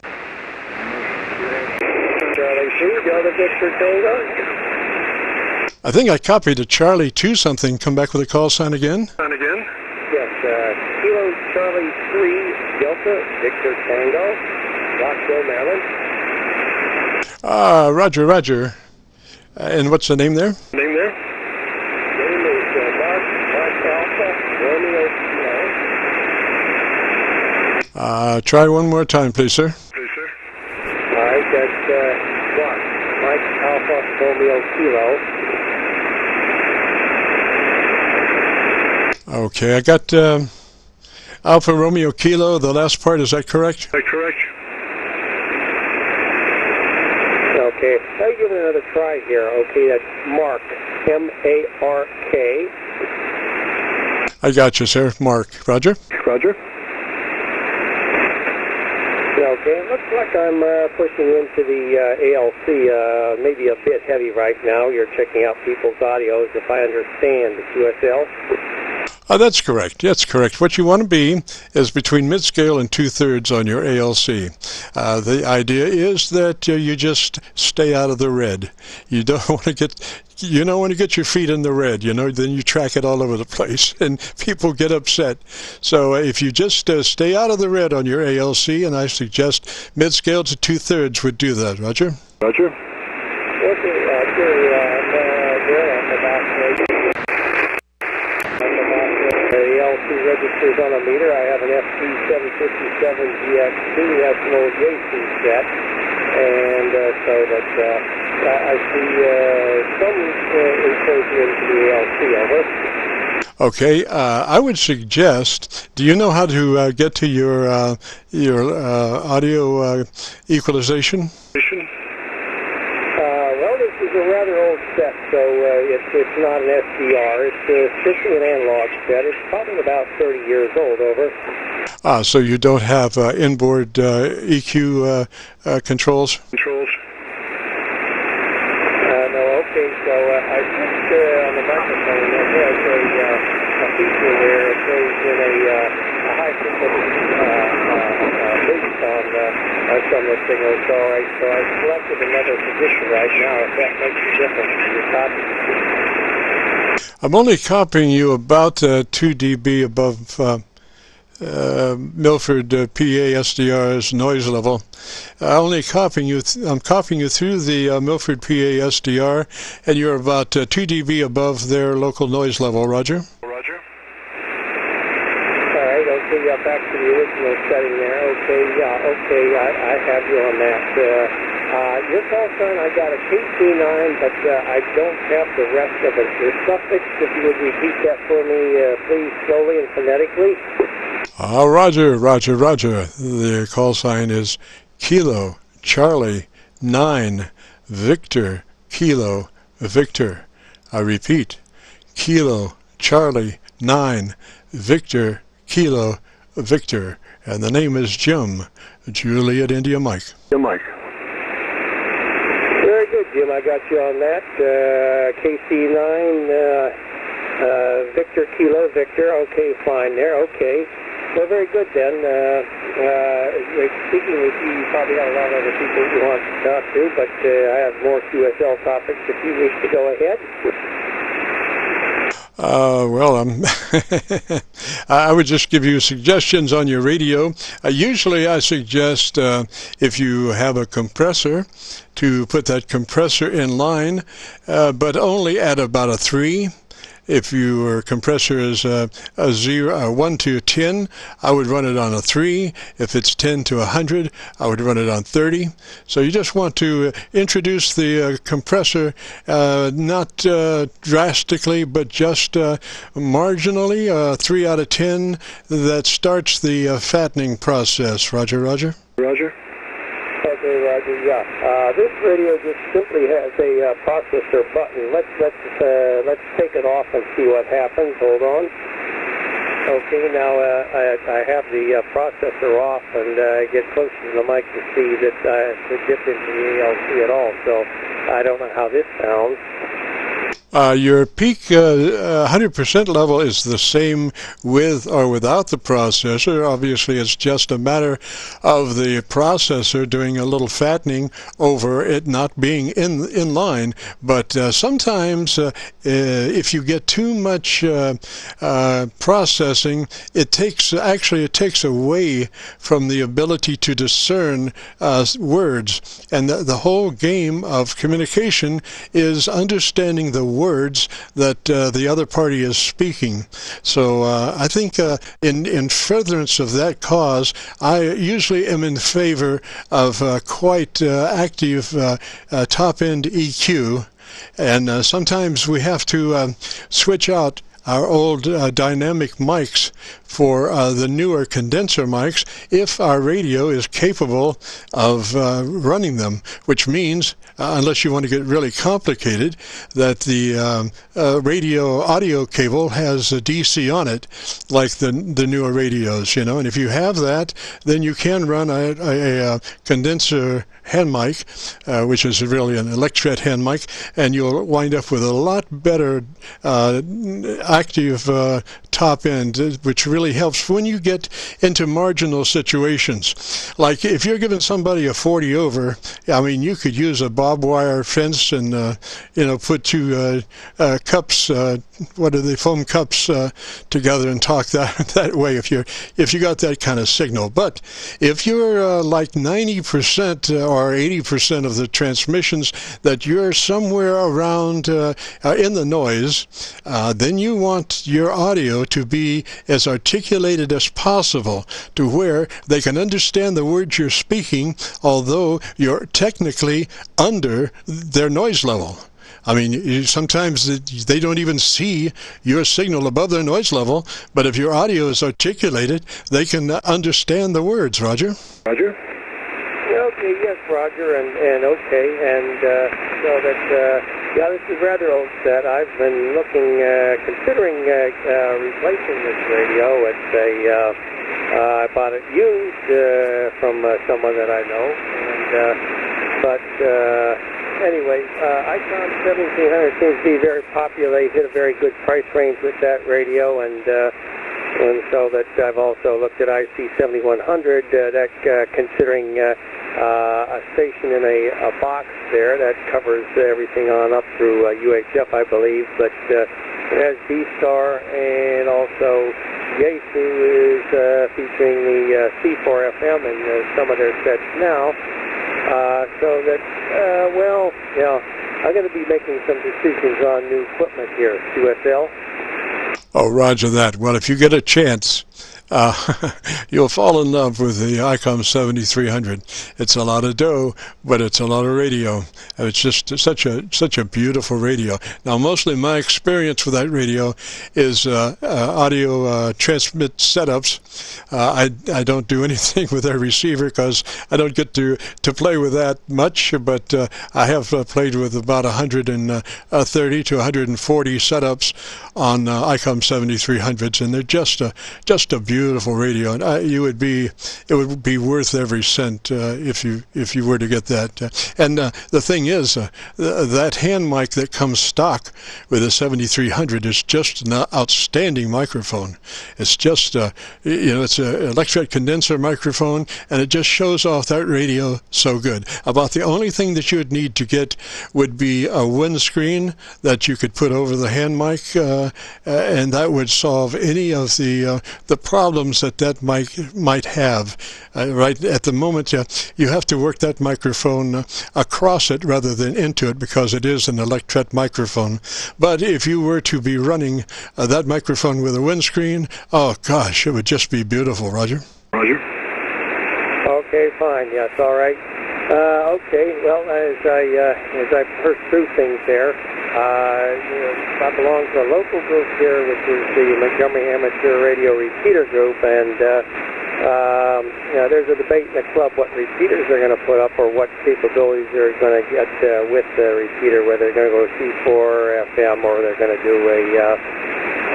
I think I copied a Charlie 2 something. Come back with a call sign again. Sign again? Yes, uh, Kilo Charlie 3 Delta Victor Tango. Ah, uh, Roger, Roger. Uh, and what's the name there? Name there? Name is uh, Mark, Mark Alpha, Romeo Kilo. Uh, try one more time, please, sir. Please, sir. All right, that's uh, Mark, Mike Alpha, Romeo Kilo. Okay, I got uh, Alpha Romeo Kilo, the last part, is that correct? Is that correct? Okay, let me give it another try here. Okay, that's Mark, M-A-R-K. I got you, sir. Mark. Roger? Roger. Okay, it looks like I'm uh, pushing into the uh, ALC, uh, maybe a bit heavy right now. You're checking out people's audios, if I understand the QSL. Uh, that's correct. That's correct. What you want to be is between mid-scale and two-thirds on your ALC. Uh, the idea is that uh, you just stay out of the red. You don't want to get you don't want to get your feet in the red, you know, then you track it all over the place and people get upset. So uh, if you just uh, stay out of the red on your ALC, and I suggest mid scale to two thirds would do that, Roger. Roger. Okay, Roger. Uh, there, I'm about the LC registers on a meter. I have an FT757 GX2. We have some old Yaesu set. And uh, so that uh, I see uh, some uh, incursion into the ALC. Over. Okay, uh, I would suggest. Do you know how to uh, get to your uh, your uh, audio uh, equalization? Uh well this is a rather old set, so uh, it's, it's not an SDR. It's uh, strictly an analog set. It's probably about 30 years old, over. Ah, so you don't have uh, inboard uh, EQ uh, uh, controls? Controls. no, okay, so I switched on the microphone. It has a, a feature where it goes in a, a high frequency boost on, uh, on some of the signals. So I, so I selected another position right now. If that makes a difference to your copy. I'm only copying you about uh, 2 dB above uh, uh, Milford uh, PA SDR's noise level. Uh, only copying you. I'm copying you through the uh, Milford PA SDR, and you're about uh, 2 dB above their local noise level. Roger. Roger. All right. Okay, yeah, back to the original setting there. Okay, yeah, okay, I, I have you on that. Uh, uh, your call sign, I got a KC9, but uh, I don't have the rest of it. The suffix, if you would repeat that for me, uh, please, slowly and phonetically. Ah, Roger, Roger, Roger. The call sign is Kilo Charlie 9 Victor Kilo Victor. I repeat, Kilo Charlie 9 Victor Kilo Victor, and the name is Jim. Juliet India Mike. Jim Mike. Very good, Jim. I got you on that. Uh, KC9, uh, uh, Victor Kilo Victor. Okay, fine there. Okay. Well, very good then. Uh, uh, speaking with you, you probably got a lot of other people you want to talk to, but uh, I have more QSL topics if you wish to go ahead. Uh, well, um, I would just give you suggestions on your radio. Uh, usually, I suggest uh, if you have a compressor to put that compressor in line, uh, but only at about a three if your compressor is a, a zero, a one to 10, I would run it on a three. If it's 10 to 100, I would run it on 30. So you just want to uh, introduce the uh, compressor uh, not uh, drastically, but just uh, marginally, uh, three out of 10. That starts the fattening process. Roger, Roger. Roger. Okay, Roger. Yeah. Radio just simply has a uh, processor button. Let's let's uh, let's take it off and see what happens. Hold on. Okay, now uh, I, I have the uh, processor off and uh, get closer to the mic to see that uh, to dip into the ALC at all. So I don't know how this sounds. Uh, your peak uh, 100% level is the same with or without the processor. Obviously, it's just a matter of the processor doing a little fattening over it not being in in line. But uh, sometimes, uh, uh, if you get too much uh, processing, it takes actually it takes away from the ability to discern words. And the, the whole game of communication is understanding the words that uh, the other party is speaking. So uh, I think uh, in in furtherance of that cause, I usually am in favor of uh, quite uh, active uh, top end EQ. And sometimes we have to switch out our old uh, dynamic mics for uh, the newer condenser mics if our radio is capable of uh, running them, which means, uh, unless you want to get really complicated, that the um, uh, radio audio cable has a DC on it, like the the newer radios, you know. And if you have that, then you can run a, a, a condenser hand mic, uh, which is really an electret hand mic, and you'll wind up with a lot better active uh, top end, which really helps when you get into marginal situations. Like if you're giving somebody a 40 over, I mean, you could use a barbed wire fence and, uh, you know, put two uh, uh cups, uh, what are the foam cups uh, together and talk that that way if you're if you got that kind of signal. But if you're uh, like 90% uh, or 80% of the transmissions that you're somewhere around uh, in the noise, then you want your audio to be as articulated as possible to where they can understand the words you're speaking, although you're technically under their noise level. I mean, sometimes they don't even see your signal above their noise level, but if your audio is articulated, they can understand the words, Roger. Roger? Okay, yes, Roger, and, and okay, and uh, so that uh, yeah, this is rather old set. I've been looking, uh, considering uh, uh, replacing this radio. It's a, uh, uh, I bought it used uh, from uh, someone that I know, and uh, but uh, anyway, uh, Icom 1700 seems to be very popular. They hit a very good price range with that radio, and uh, and so that I've also looked at IC 7100. Uh, that uh, considering. Uh, uh, a station in a, a box there that covers everything on up through uh, UHF, I believe, but uh, it has D-Star and also Yaesu is uh, featuring the uh, C4FM in uh, some of their sets now. Uh, so that, uh, well, yeah, I'm going to be making some decisions on new equipment here, QSL. Oh, roger that. Well, if you get a chance, uh, you'll fall in love with the ICOM 7300. It's a lot of dough, but it's a lot of radio. It's just such a such a beautiful radio. Now, mostly my experience with that radio is uh, uh, audio uh, transmit setups. Uh, I I don't do anything with that receiver because I don't get to to play with that much. But uh, I have played with about 130 to 140 setups on ICOM 7300s, and they're just a just a beautiful radio, and I, you would be it would be worth every cent uh, if you if you were to get that. Uh, and uh, the thing is, uh, th- that hand mic that comes stock with a 7300 is just an outstanding microphone. It's just uh, you know it's an electret condenser microphone, and it just shows off that radio so good. About the only thing that you would need to get would be a windscreen that you could put over the hand mic, uh, and that would solve any of the the problems that that mic might have. Uh, right at the moment, yeah, you have to work that microphone uh, across it rather than into it because it is an electret microphone. But if you were to be running uh, that microphone with a windscreen, oh gosh, it would just be beautiful, Roger. Roger. Okay, fine. Yes, all right. Uh, okay. Well, as I uh, as I pursue things there, uh, you know, I belong to a local group here, which is the Montgomery Amateur Radio Repeater Group, and uh, um, you know, there's a debate in the club what repeaters they're going to put up or what capabilities they're going to get uh, with the repeater, whether they're going to go C4 FM or they're going to do a uh,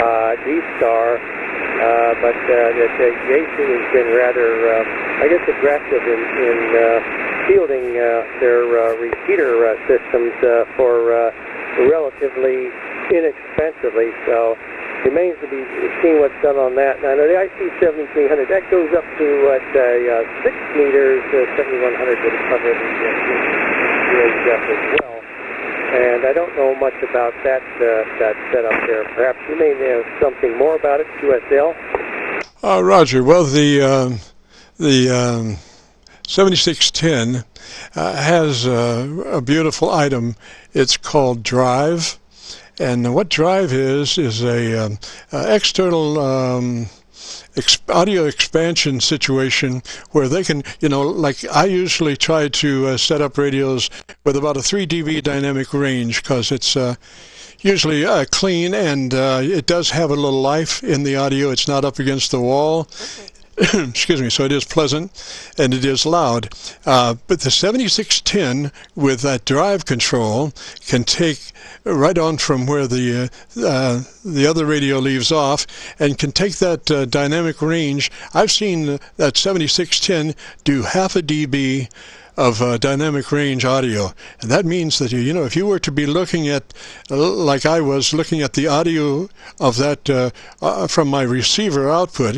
uh, D-Star. Uh, but uh, that uh, Yaesu has been rather, uh, I guess, aggressive in, in uh, fielding uh, their uh, repeater uh, systems uh, for uh, relatively inexpensively. So remains to be seen what's done on that. Now, the IC 7300 that goes up to what uh, uh, six meters, uh, 7100 to cover the uh, UHF as well. And I don't know much about that uh, that setup there. Perhaps you may know something more about it, QSL. Uh, Roger. Well, the um, the um, 7610 uh, has a beautiful item. It's called Drive, and what Drive is is a um, external. Um, audio expansion situation where they can, you know, like I usually try to uh, set up radios with about a 3 dB dynamic range because it's uh, usually uh, clean and uh, it does have a little life in the audio. It's not up against the wall. excuse me, so it is pleasant and it is loud. Uh, but the 7610 with that drive control can take right on from where the uh, uh, the other radio leaves off and can take that uh, dynamic range. I've seen that 7610 do half a dB of uh, dynamic range audio. And that means that, you, you know, if you were to be looking at, uh, like I was, looking at the audio of that uh, uh from my receiver output,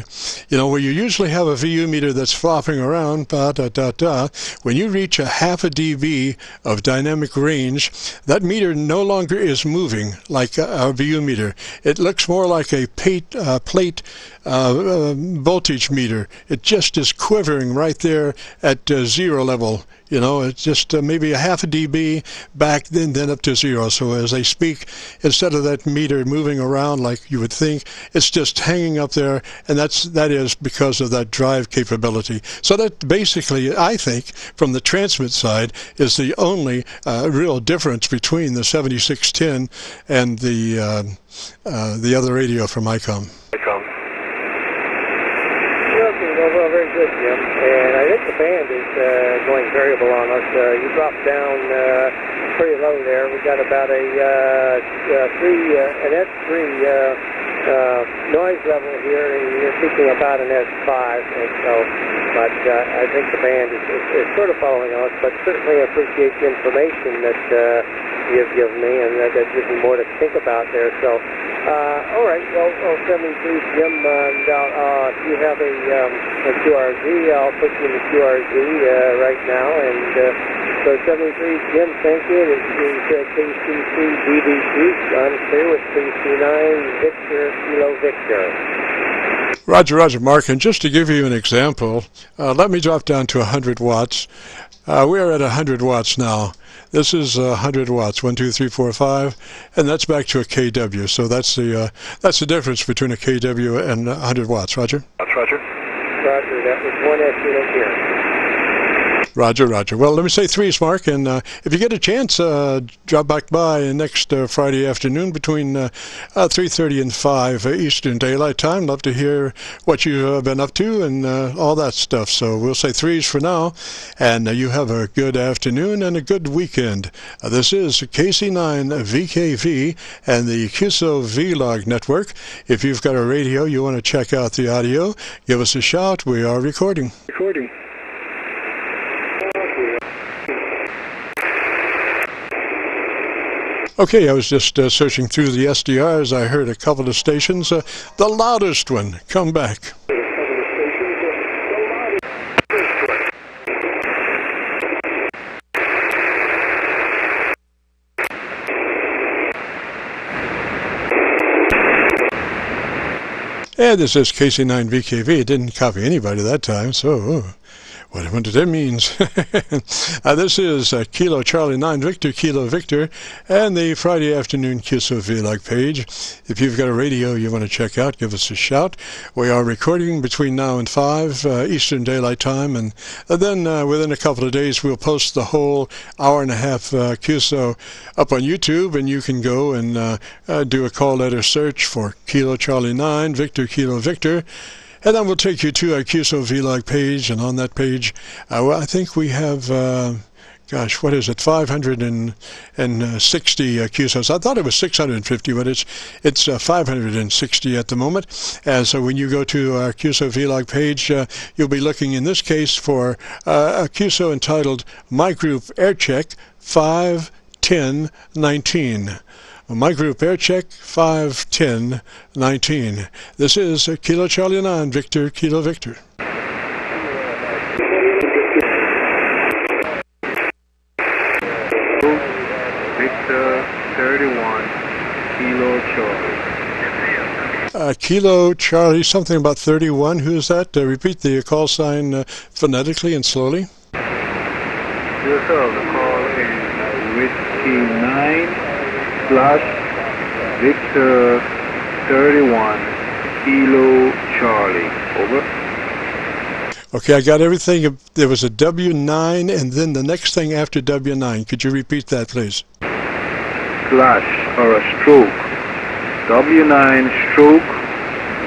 you know, where you usually have a VU meter that's flopping around, da, da, da, da, when you reach a half a dB of dynamic range, that meter no longer is moving like a, a VU meter. It looks more like a plate, uh, plate uh, voltage meter. It just is quivering right there at zero level you know, it's just uh, maybe a half a dB back, then then up to zero. So as they speak, instead of that meter moving around like you would think, it's just hanging up there, and that's that is because of that drive capability. So that basically, I think, from the transmit side, is the only uh, real difference between the 7610 and the uh, uh, the other radio from ICOM. well, very good, Jim. And I think the band is uh, going variable on us. Uh, you dropped down uh, pretty low there. We got about a uh, uh, three, an S3 uh, noise level here, and you're speaking about an S5. And so, but uh, I think the band is, is, is sort of following us. But certainly appreciate the information that uh, you've given me, and that, that gives me more to think about there. So. Uh, all right. Well, well 73 Jim, uh, uh, if you have a, um, a QRZ, I'll put you in the QRZ uh, right now. And uh, so 73 Jim, thank you. This is uh, KC3 I'm clear with KC9 Victor Kilo Victor. Roger, Roger, Mark. And just to give you an example, uh, let me drop down to 100 watts. Uh, we are at 100 watts now. This is uh, 100 watts, one, two, three, four, five, and that's back to a kW. So that's the uh, that's the difference between a kW and 100 watts. Roger. That's Roger. Roger. Roger. Well, let me say threes, Mark. And uh, if you get a chance, uh, drop back by next uh, Friday afternoon between uh, 3.30 and 5 Eastern Daylight Time. Love to hear what you've been up to and all that stuff. So we'll say threes for now. And you have a good afternoon and a good weekend. this is KC9 VKV and the QSO Vlog Network. If you've got a radio, you want to check out the audio, give us a shout. We are recording. Recording. Okay, I was just uh, searching through the SDRs. I heard a couple of stations. Uh, the loudest one, come back. And this is KC9VKV. It didn't copy anybody that time, so what, what that means. uh, this is uh, Kilo Charlie 9 Victor Kilo Victor and the Friday afternoon QSO Vlog page. If you've got a radio you want to check out, give us a shout. We are recording between now and 5 uh, Eastern Daylight Time, and uh, then uh, within a couple of days we'll post the whole hour and a half uh, QSO up on YouTube, and you can go and do a call letter search for Kilo Charlie 9 Victor Kilo Victor. And then we'll take you to our QSO Vlog page, and on that page, uh, I think we have. Uh, gosh, what is it? 560 uh, QSOs. I thought it was 650, but it's it's uh, 560 at the moment. And so when you go to our QSO Vlog page, uh, you'll be looking in this case for uh, a QSO entitled My Group Air Check 51019. My group Aircheck 51019. This is Kilo Charlie 9, Victor Kilo Victor. Victor 31, Kilo Charlie. Uh, Kilo Charlie, something about 31. Who's that? Uh, repeat the call sign uh, phonetically and slowly. Yes, sir. The call is Whiskey 9 slash Victor 31 Kilo Charlie. Over. Okay, I got everything. There was a W9 and then the next thing after W9. Could you repeat that, please? Slash or a stroke. W9 stroke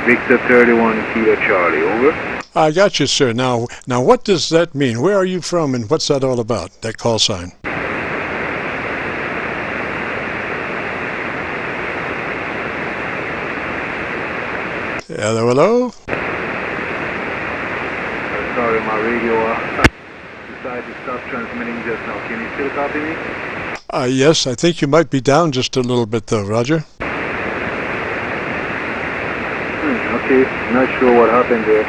Victor 31 Kilo Charlie. Over. I got you, sir. Now, now, what does that mean? Where are you from, and what's that all about? That call sign. Hello, hello. Sorry, my radio uh, decided to stop transmitting just now. Can you still copy me? Uh, yes, I think you might be down just a little bit though, Roger. Hmm, okay, not sure what happened there.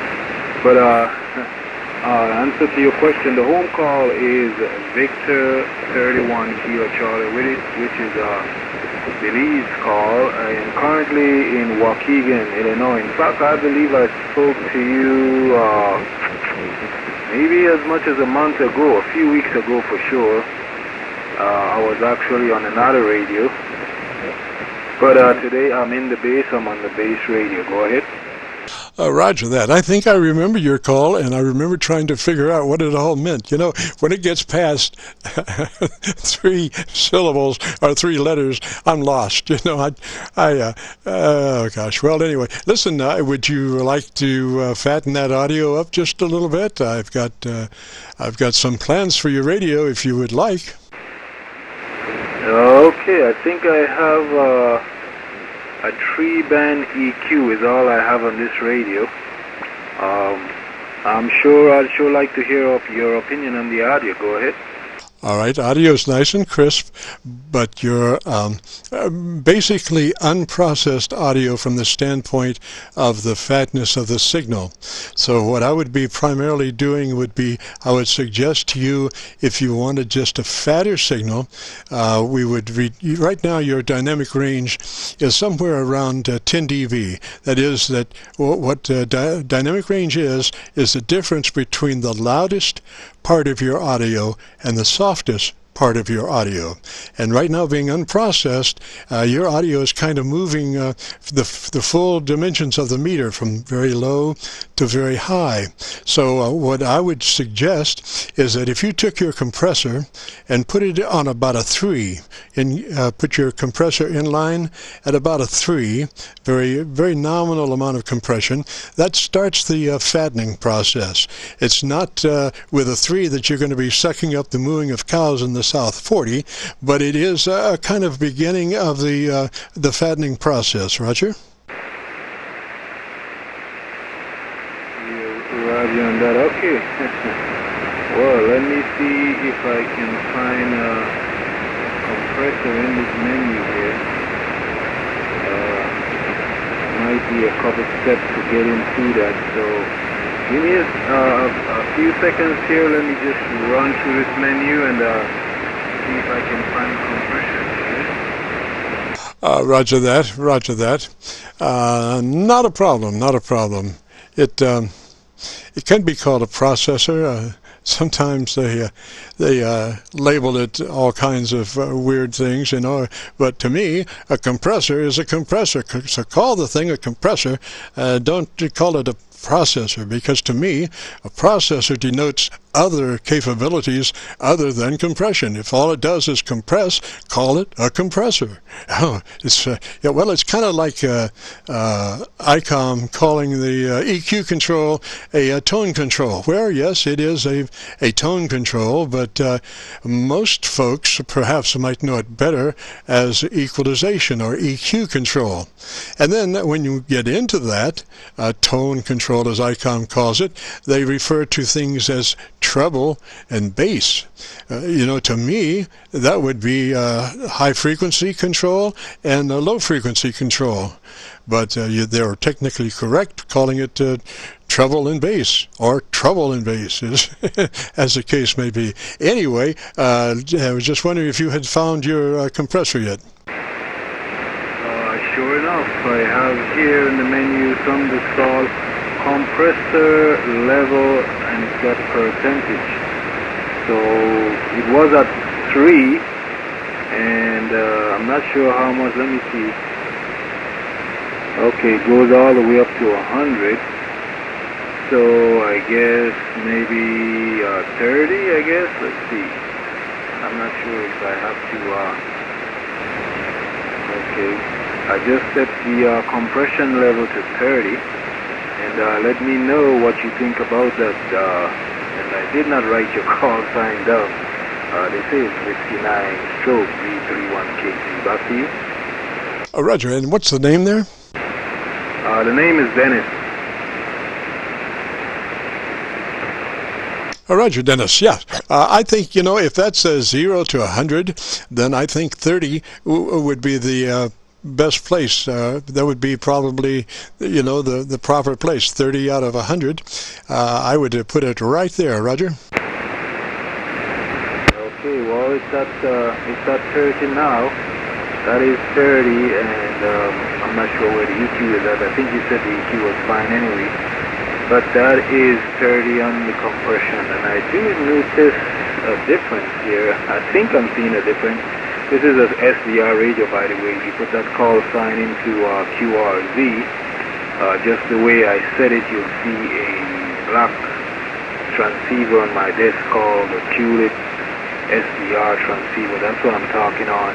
But uh, uh, answer to your question, the home call is Victor 31 Kilo Charlie, which is uh, Belize call. I am currently in Waukegan, Illinois. In fact, I believe I spoke to you uh, maybe as much as a month ago, a few weeks ago for sure. Uh, I was actually on another radio. But uh, today I'm in the base. I'm on the base radio. Go ahead. Uh, roger that. I think I remember your call, and I remember trying to figure out what it all meant. You know, when it gets past three syllables or three letters, I'm lost. You know, I, I, uh, oh gosh. Well, anyway, listen. Uh, would you like to uh, fatten that audio up just a little bit? I've got, uh, I've got some plans for your radio if you would like. Okay, I think I have. A three band EQ is all I have on this radio. Um, I'm sure I'd sure like to hear your opinion on the audio. Go ahead. All right, audio is nice and crisp, but you're um, basically unprocessed audio from the standpoint of the fatness of the signal. So what I would be primarily doing would be, I would suggest to you, if you wanted just a fatter signal, uh, we would right now your dynamic range is somewhere around uh, 10 dB. That is that what uh, dy dynamic range is, is the difference between the loudest part of your audio and the softest part of your audio. And right now, being unprocessed, uh, your audio is kind of moving uh, the, the full dimensions of the meter from very low to very high. So uh, what I would suggest is that if you took your compressor and put it on about a 3, and uh, put your compressor in line at about a 3, very, very nominal amount of compression, that starts the uh, fattening process. It's not uh, with a 3 that you're going to be sucking up the mooing of cows in the South 40, but it is a kind of beginning of the uh, the fattening process. Roger. Roger on that. Okay. well, let me see if I can find a compressor in this menu here. Uh, might be a couple steps to get into that. So give me a, uh, a few seconds here. Let me just run through this menu and uh, if I can find. Uh, roger that. Roger that. Uh, not a problem. Not a problem. It um, it can be called a processor. Uh, sometimes they uh, they uh, label it all kinds of uh, weird things, you know. But to me, a compressor is a compressor. So call the thing a compressor. Uh, don't call it a processor because to me a processor denotes other capabilities other than compression. If all it does is compress, call it a compressor. Oh, it's uh, yeah, well, it's kind of like uh, uh, ICOM calling the uh, EQ control a, a, tone control. Where yes, it is a a tone control, but uh, most folks perhaps might know it better as equalization or EQ control. And then when you get into that uh, tone control, as ICOM calls it, they refer to things as treble and bass. Uh, you know, to me, that would be uh, high frequency control and low frequency control. But uh, you, they're technically correct calling it uh, treble and bass or trouble and bass, as the case may be. Anyway, uh, I was just wondering if you had found your compressor yet. sure enough, I have here in the menu some that's called compressor level and it's got percentage. So it was at 3 and uh, I'm not sure how much, let me see. Okay, it goes all the way up to 100. So I guess maybe uh, 30, I guess. Let's see. I'm not sure if I have to, uh, okay. I just set the uh, compression level to 30 and uh, let me know what you think about that. Uh, and I did not write your call sign down. Uh, they say it's 59 stroke V31KC. Back to you. Oh, Roger, and what's the name there? Uh, the name is Dennis. Oh, Roger, Dennis. Yeah, uh, I think you know if that says zero to a hundred, then I think thirty would be the uh, best place. Uh, that would be probably, you know, the, the proper place. 30 out of 100. Uh, I would put it right there, Roger. Okay, well, it's at, uh, it's at 30 now. That is 30, and um, I'm not sure where the EQ is at. I think you said the EQ was fine anyway. But that is 30 on the compression, and I do notice a difference here. I think I'm seeing a difference. This is an SDR radio, by the way. You put that call sign into uh, QRZ. Uh, just the way I said it, you'll see a black transceiver on my desk called the QLIT SDR transceiver. That's what I'm talking on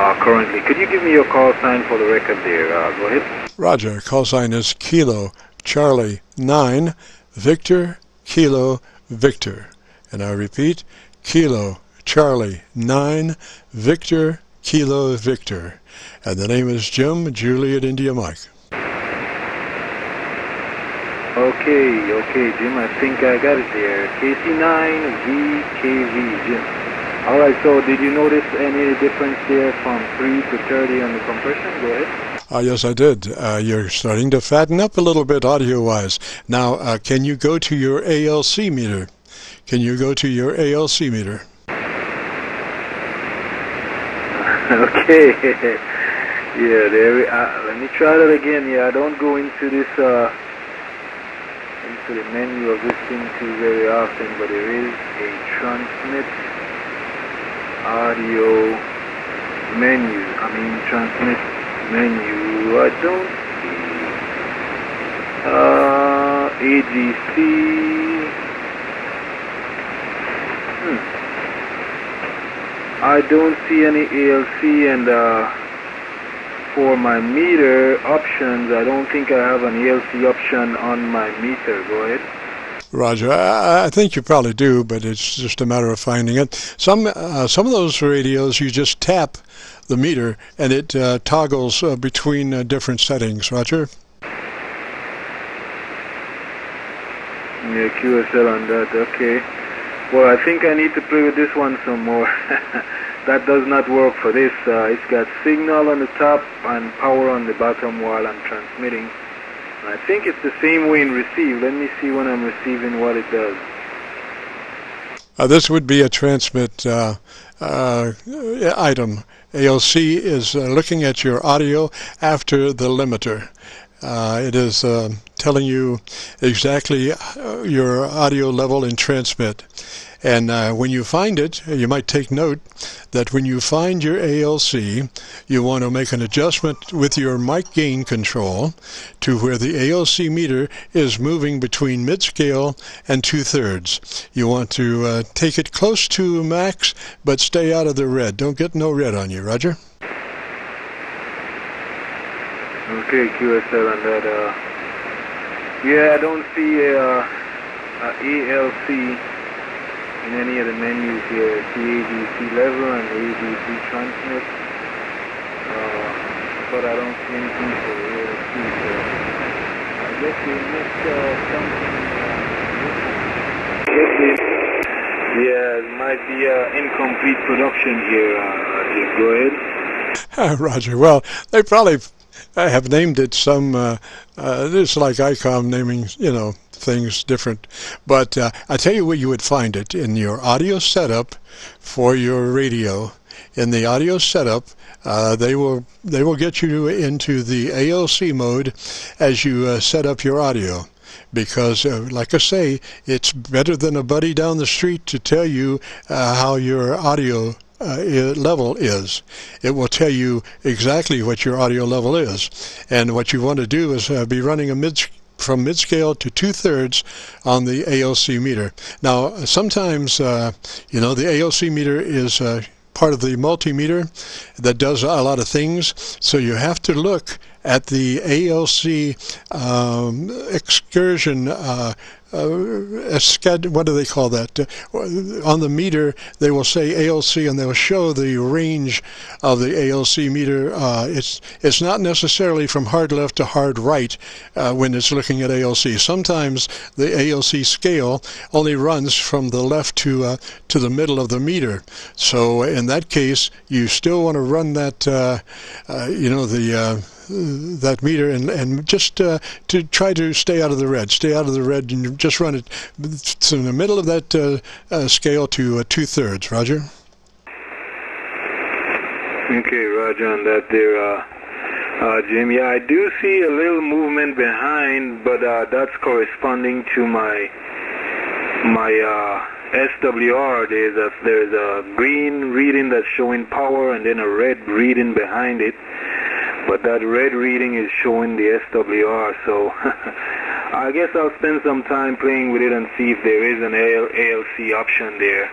uh, currently. Could you give me your call sign for the record there? Uh, go ahead. Roger. Call sign is Kilo Charlie 9 Victor Kilo Victor. And I repeat, Kilo Charlie 9 Victor Kilo Victor. And the name is Jim Juliet India Mike. Okay, okay, Jim, I think I got it there. KC9VKV, Jim. Alright, so did you notice any difference there from 3 to 30 on the compression? Go ahead. Uh, yes, I did. Uh, you're starting to fatten up a little bit audio-wise. Now, uh, can you go to your ALC meter? Can you go to your ALC meter? okay. yeah, there. Uh, let me try that again. Yeah, I don't go into this uh, into the menu of this thing too very often, but there is a transmit audio menu. I mean transmit menu. I don't see uh, AGC. I don't see any ALC and uh, for my meter options, I don't think I have an ALC option on my meter. Go ahead. Roger, I, I think you probably do, but it's just a matter of finding it. Some uh, some of those radios you just tap the meter and it uh, toggles uh, between uh, different settings. Roger. Yeah, QSL on that. Okay. Well, I think I need to play with this one some more. that does not work for this. Uh, it's got signal on the top and power on the bottom while I'm transmitting. I think it's the same way in receive. Let me see when I'm receiving what it does. Uh, this would be a transmit uh, uh, item. ALC is uh, looking at your audio after the limiter. Uh, it is uh, telling you exactly your audio level in transmit. And uh, when you find it, you might take note that when you find your ALC, you want to make an adjustment with your mic gain control to where the ALC meter is moving between mid-scale and two-thirds. You want to uh, take it close to max, but stay out of the red. Don't get no red on you, Roger. Okay, QSL on that. Uh, yeah, I don't see a, uh, a ALC in any of the menus here, CAGC level and AGC transmit. Uh, but I don't see anything for ALC, so I guess we missed uh, something. Uh, yeah, it might be uh, incomplete production here. Uh, go ahead. Roger. Well, they probably have named it some. Uh, uh, it's like ICOM naming, you know, things different. But uh, I tell you where you would find it in your audio setup for your radio. In the audio setup, uh, they will they will get you into the ALC mode as you uh, set up your audio because, uh, like I say, it's better than a buddy down the street to tell you uh, how your audio uh, level is. It will tell you exactly what your audio level is. And what you want to do is uh, be running a mid from mid-scale to two-thirds on the ALC meter. Now, sometimes, uh, you know, the ALC meter is uh, part of the multimeter that does a lot of things, so you have to look at the ALC um, excursion uh, uh, what do they call that? Uh, on the meter, they will say ALC, and they will show the range of the ALC meter. Uh, it's it's not necessarily from hard left to hard right uh, when it's looking at ALC. Sometimes the ALC scale only runs from the left to uh, to the middle of the meter. So in that case, you still want to run that, uh, you know, the that meter and and just uh, to try to stay out of the red, stay out of the red, and just run it in the middle of that uh, uh, scale to uh, two thirds. Roger. Okay, Roger, on that there, uh, uh, Jim. Yeah, I do see a little movement behind, but that's corresponding to my my SWR. There's a there's a green reading that's showing power, and then a red reading behind it but that red reading is showing the SWR, so I guess I'll spend some time playing with it and see if there is an ALC option there.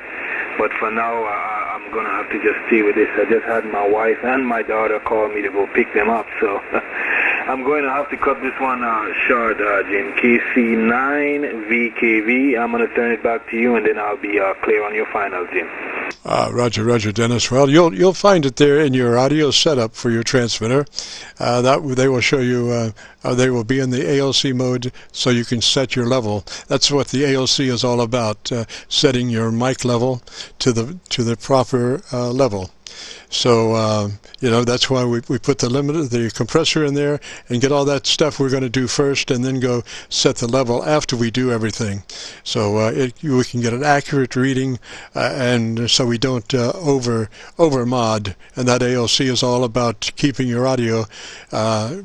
But for now, I, I'm going to have to just stay with this. I just had my wife and my daughter call me to go pick them up, so I'm going to have to cut this one uh, short, uh, Jim. KC9VKV. I'm going to turn it back to you, and then I'll be uh, clear on your final, Jim. Uh, Roger, Roger, Dennis. Well, you'll you'll find it there in your audio setup for your transmitter. Uh, that they will show you. Uh, they will be in the ALC mode, so you can set your level. That's what the ALC is all about: uh, setting your mic level to the to the proper uh, level. So uh, you know that's why we, we put the limiter, the compressor in there, and get all that stuff we're going to do first, and then go set the level after we do everything. So uh, it, we can get an accurate reading, uh, and so we don't over over mod. And that ALC is all about keeping your audio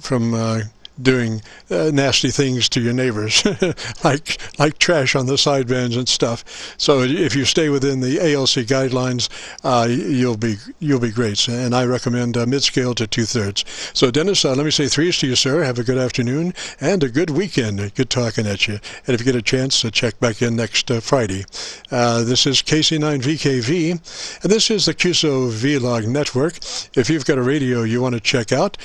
from doing uh, nasty things to your neighbors, like like trash on the sidebands and stuff. So if you stay within the ALC guidelines, uh, you'll be you'll be great. And I recommend uh, mid-scale to two-thirds. So Dennis, uh, let me say threes to you, sir. Have a good afternoon and a good weekend. Good talking at you. And if you get a chance, uh, check back in next uh, Friday. this is KC9VKV, and this is the QSO Vlog Network. If you've got a radio you want to check out,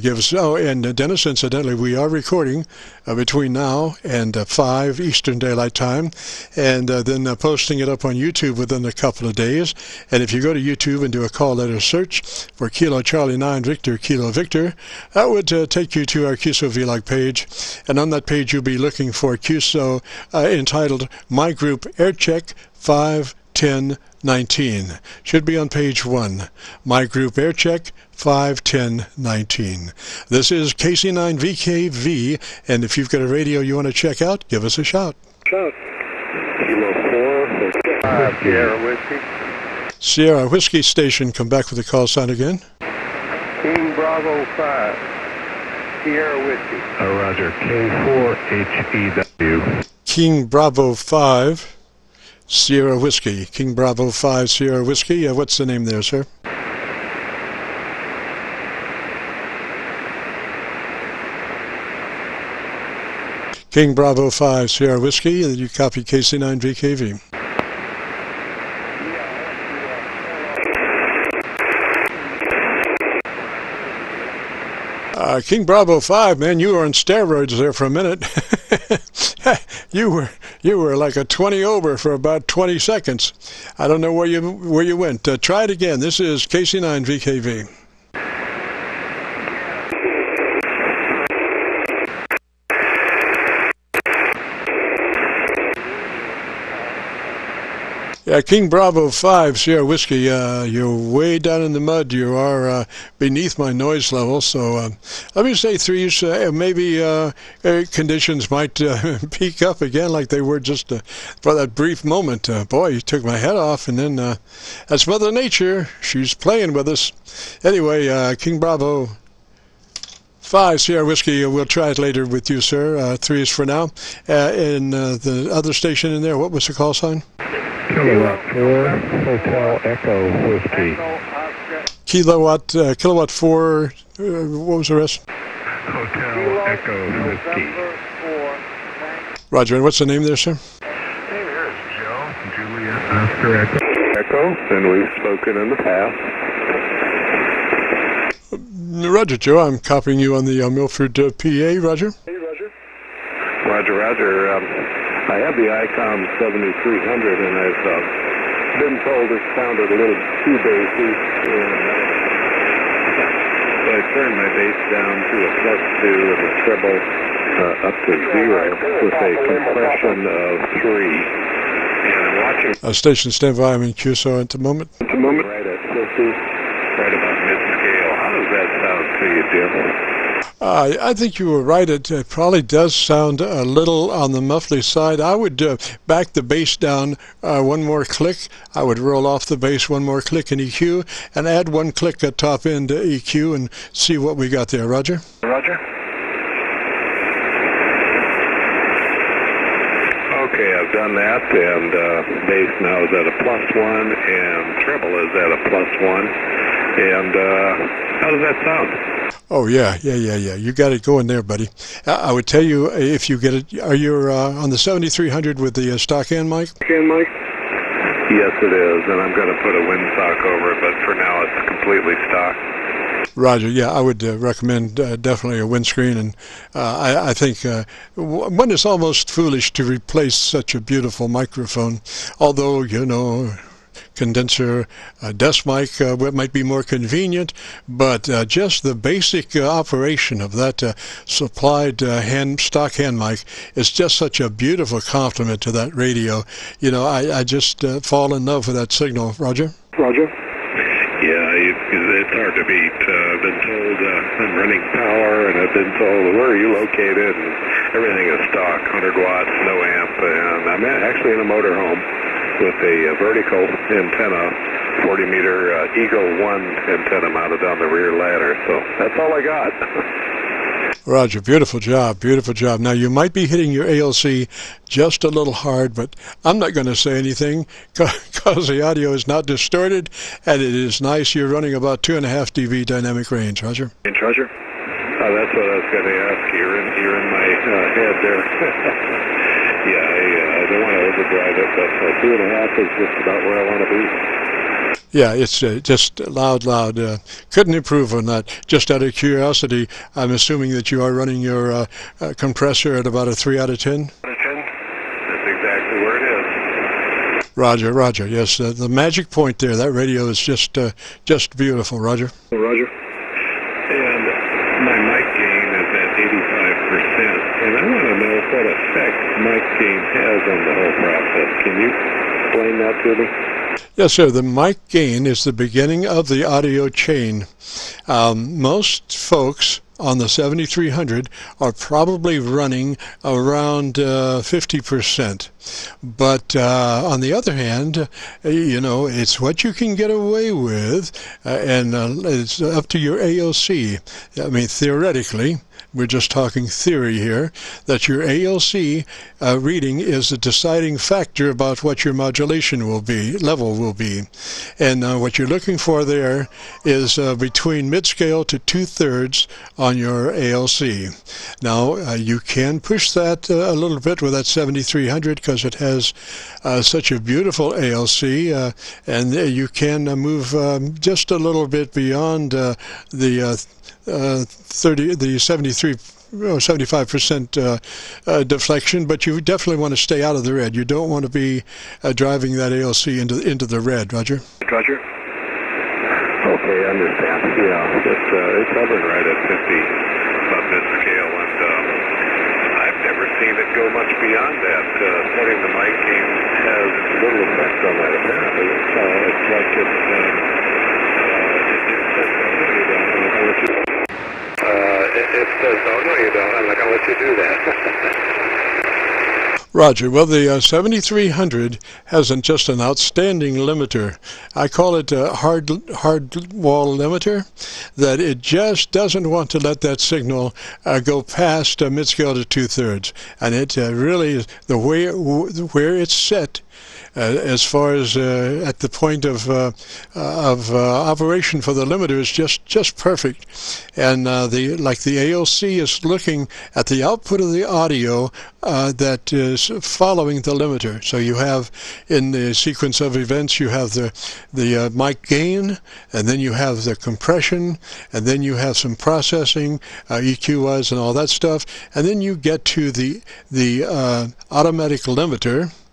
give us. Oh, and Dennis, incidentally, we are recording uh, between now and uh, 5 Eastern Daylight Time, and uh, then uh, posting it up on YouTube within a couple of days. And if you go to YouTube and do a call letter search for Kilo Charlie 9 Victor Kilo Victor, that would uh, take you to our QSO vlog page. And on that page, you'll be looking for QSO uh, entitled My Group Air Check 510 19. Should be on page 1. My group air check 51019. This is KC9VKV, and if you've got a radio you want to check out, give us a shout. Shout. Kilo Sierra Whiskey. Sierra Whiskey Station, come back with the call sign again. King Bravo 5, Sierra Whiskey. Uh, roger, K4HEW. King Bravo 5. Sierra Whiskey. King Bravo 5, Sierra Whiskey. Uh, what's the name there, sir? King Bravo 5, Sierra Whiskey, you copy KC9VKV. Uh, King Bravo Five, man, you were on steroids there for a minute. you were you were like a 20 over for about 20 seconds. I don't know where you where you went. Uh, try it again. This is KC9 VKV. Yeah, King Bravo 5, Sierra Whiskey, uh, you're way down in the mud. You are uh, beneath my noise level. So uh, let me say threes, uh, maybe uh, uh, conditions might peak up again like they were just for that brief moment. boy, you took my head off. And then that's Mother Nature. She's playing with us. Anyway, King Bravo Five Sierra Whiskey. We'll try it later with you, sir. Uh, three is for now. Uh, in uh, the other station in there, what was the call sign? Kilowatt 4 Hotel Echo Whiskey. Kilowatt, uh, Kilowatt 4, uh, what was the rest? Hotel Echo Whiskey. Roger, and what's the name there, sir? Hey, there's Joe, Julia Oscar Echo. Echo, and we've spoken in the past. Roger, Joe, I'm copying you on the uh, Milford uh, PA, Roger. Hey, Roger. Roger, Roger. Um, I have the ICOM 7300, and I've uh, been told it sounded a little too bassy. And, uh, so I turned my bass down to a plus two and the treble uh, up to zero with a compression of three. And I'm watching. Uh, station standby. I'm in QSO at the moment. At the moment, right at 50, right about mid-scale. How does that sound to you, Jim? Uh, I think you were right. It, it, probably does sound a little on the muffly side. I would uh, back the bass down uh, one more click. I would roll off the bass one more click in EQ and add one click at top end EQ and see what we got there. Roger? Roger. Okay, I've done that, and uh, bass now is at a plus one, and treble is at a plus one. And uh, how does that sound? Oh yeah, yeah, yeah, yeah. You got it going there, buddy. I, I would tell you if you get it. Are you uh, on the 7300 with the uh, stock end mic? Stock mic. Yes, it is, and I'm going to put a windsock over it, but for now it's completely stock. Roger. Yeah, I would uh, recommend uh, definitely a windscreen, and uh, I, I, think uh, one is almost foolish to replace such a beautiful microphone. Although you know, condenser uh, desk mic uh, might be more convenient, but uh, just the basic uh, operation of that uh, supplied uh, hand stock hand mic is just such a beautiful complement to that radio. You know, I, I just fall in love with that signal. Roger? Roger. Yeah, it's hard to beat. I've been told I'm running power, and I've been told where are you located, and everything is stock, 100 watts, no amp, and I'm actually in a motorhome with a, a vertical antenna, 40 meter uh, Eagle 1 antenna mounted on the rear ladder. So that's all I got. Roger, beautiful job, beautiful job. Now you might be hitting your ALC just a little hard, but I'm not going to say anything because the audio is not distorted and it is nice. You're running about two and a half dB dynamic range, Roger. Range, Roger. Oh, that's what I was going to ask. You're in, you're in my uh, head there. yeah, I, uh, I don't want to overdrive it, but uh, two and a half is just about where I want to be. Yeah, it's uh, just loud, loud. Uh, couldn't improve on that. Just out of curiosity, I'm assuming that you are running your uh, uh compressor at about a 3 out of 10? Out of 10? That's exactly where it is. Roger, Roger. Yes, uh, the magic point there. That radio is just uh, just beautiful, Roger. Roger. And my mic gain is at 85%. And I want to know what effect mic gain has on the whole you explain that to me? Yes, sir. The mic gain is the beginning of the audio chain. Um, most folks on the 7300 are probably running around uh, 50%. But uh, on the other hand, uh, you know, it's what you can get away with, uh, and uh, it's up to your ALC. I mean, theoretically, we're just talking theory here, that your ALC uh, reading is a deciding factor about what your modulation will be, level will be. And uh, what you're looking for there is uh, between mid-scale to two-thirds on your ALC. Now, uh, you can push that uh, a little bit with that 7300 because it has uh, such a beautiful ALC, and you can move um, just a little bit beyond the uh, 30, the 73 or 75% uh, uh, deflection, but you definitely want to stay out of the red. You don't want to be uh, driving that ALC into into the red, Roger. Roger. Okay, I understand. Yeah, it's uh, it's hovering right at 50 about mid scale, and um, I've never seen it go much beyond that. Uh, setting the mic gain has little effect on that. Apparently, it's, uh, it's like it. Um, uh, it, it, uh, it, says, oh, no, you don't. I'm let you do that. Roger. Well, the uh, 7300 has an, just an outstanding limiter. I call it a hard, hard wall limiter, that it just doesn't want to let that signal uh, go past uh, mid-scale to two-thirds. And it uh, really, is the way, where it's set Uh, as far as uh, at the point of uh, uh of uh, operation for the limiter is just just perfect, and the like the ALC is looking at the output of the audio that is following the limiter. So you have in the sequence of events you have the the mic gain, and then you have the compression, and then you have some processing, EQ and all that stuff, and then you get to the the automatic limiter. uh,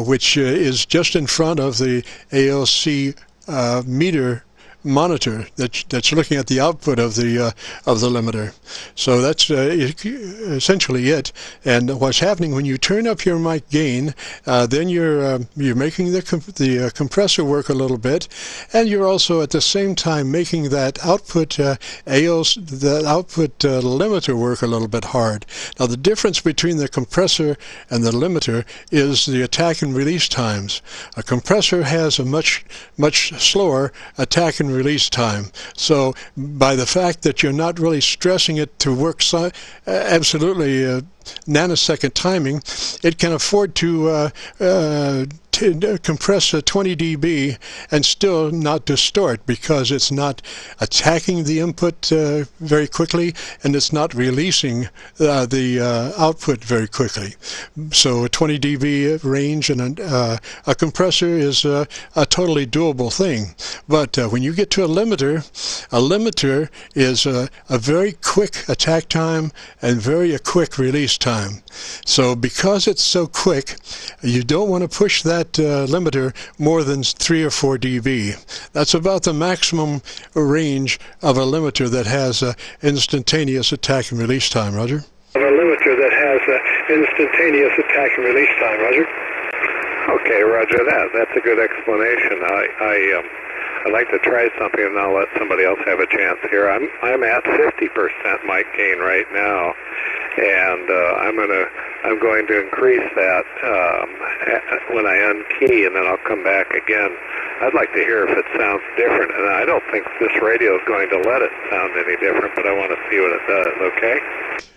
which uh, is just in front of the ALC uh, meter monitor that that's looking at the output of the uh, of the limiter. So that's uh, essentially it. And what's happening when you turn up your mic gain, uh, then you're uh, you're making the comp the uh, compressor work a little bit, and you're also at the same time making that output uh, AOS that output limiter work a little bit hard. Now the difference between the compressor and the limiter is the attack and release times. A compressor has a much much slower attack and release time. So by the fact that you're not really stressing it to work si uh, absolutely uh, nanosecond timing, it can afford to uh, uh, uh, compress a 20 dB and still not distort because it's not attacking the input uh, very quickly and it's not releasing uh, the uh, output very quickly. So a 20 dB range and a, uh, a compressor is a, a, totally doable thing. But uh, when you get to a limiter, a limiter is a, a very quick attack time and very a quick release time. So because it's so quick, you don't want to push that that uh, limiter more than 3 or 4 dB. That's about the maximum range of a limiter that has uh, instantaneous attack and release time, Roger. Of a limiter that has uh, instantaneous attack and release time, Roger. Okay, Roger that. That's a good explanation. I, I, um, I'd like to try something and I'll let somebody else have a chance here. I'm, I'm at 50% mic gain right now and uh, I'm to I'm going to increase that um, when I unkey, and then I'll come back again I'd like to hear if it sounds different. And I don't think this radio is going to let it sound any different, but I want to see what it does. Okay.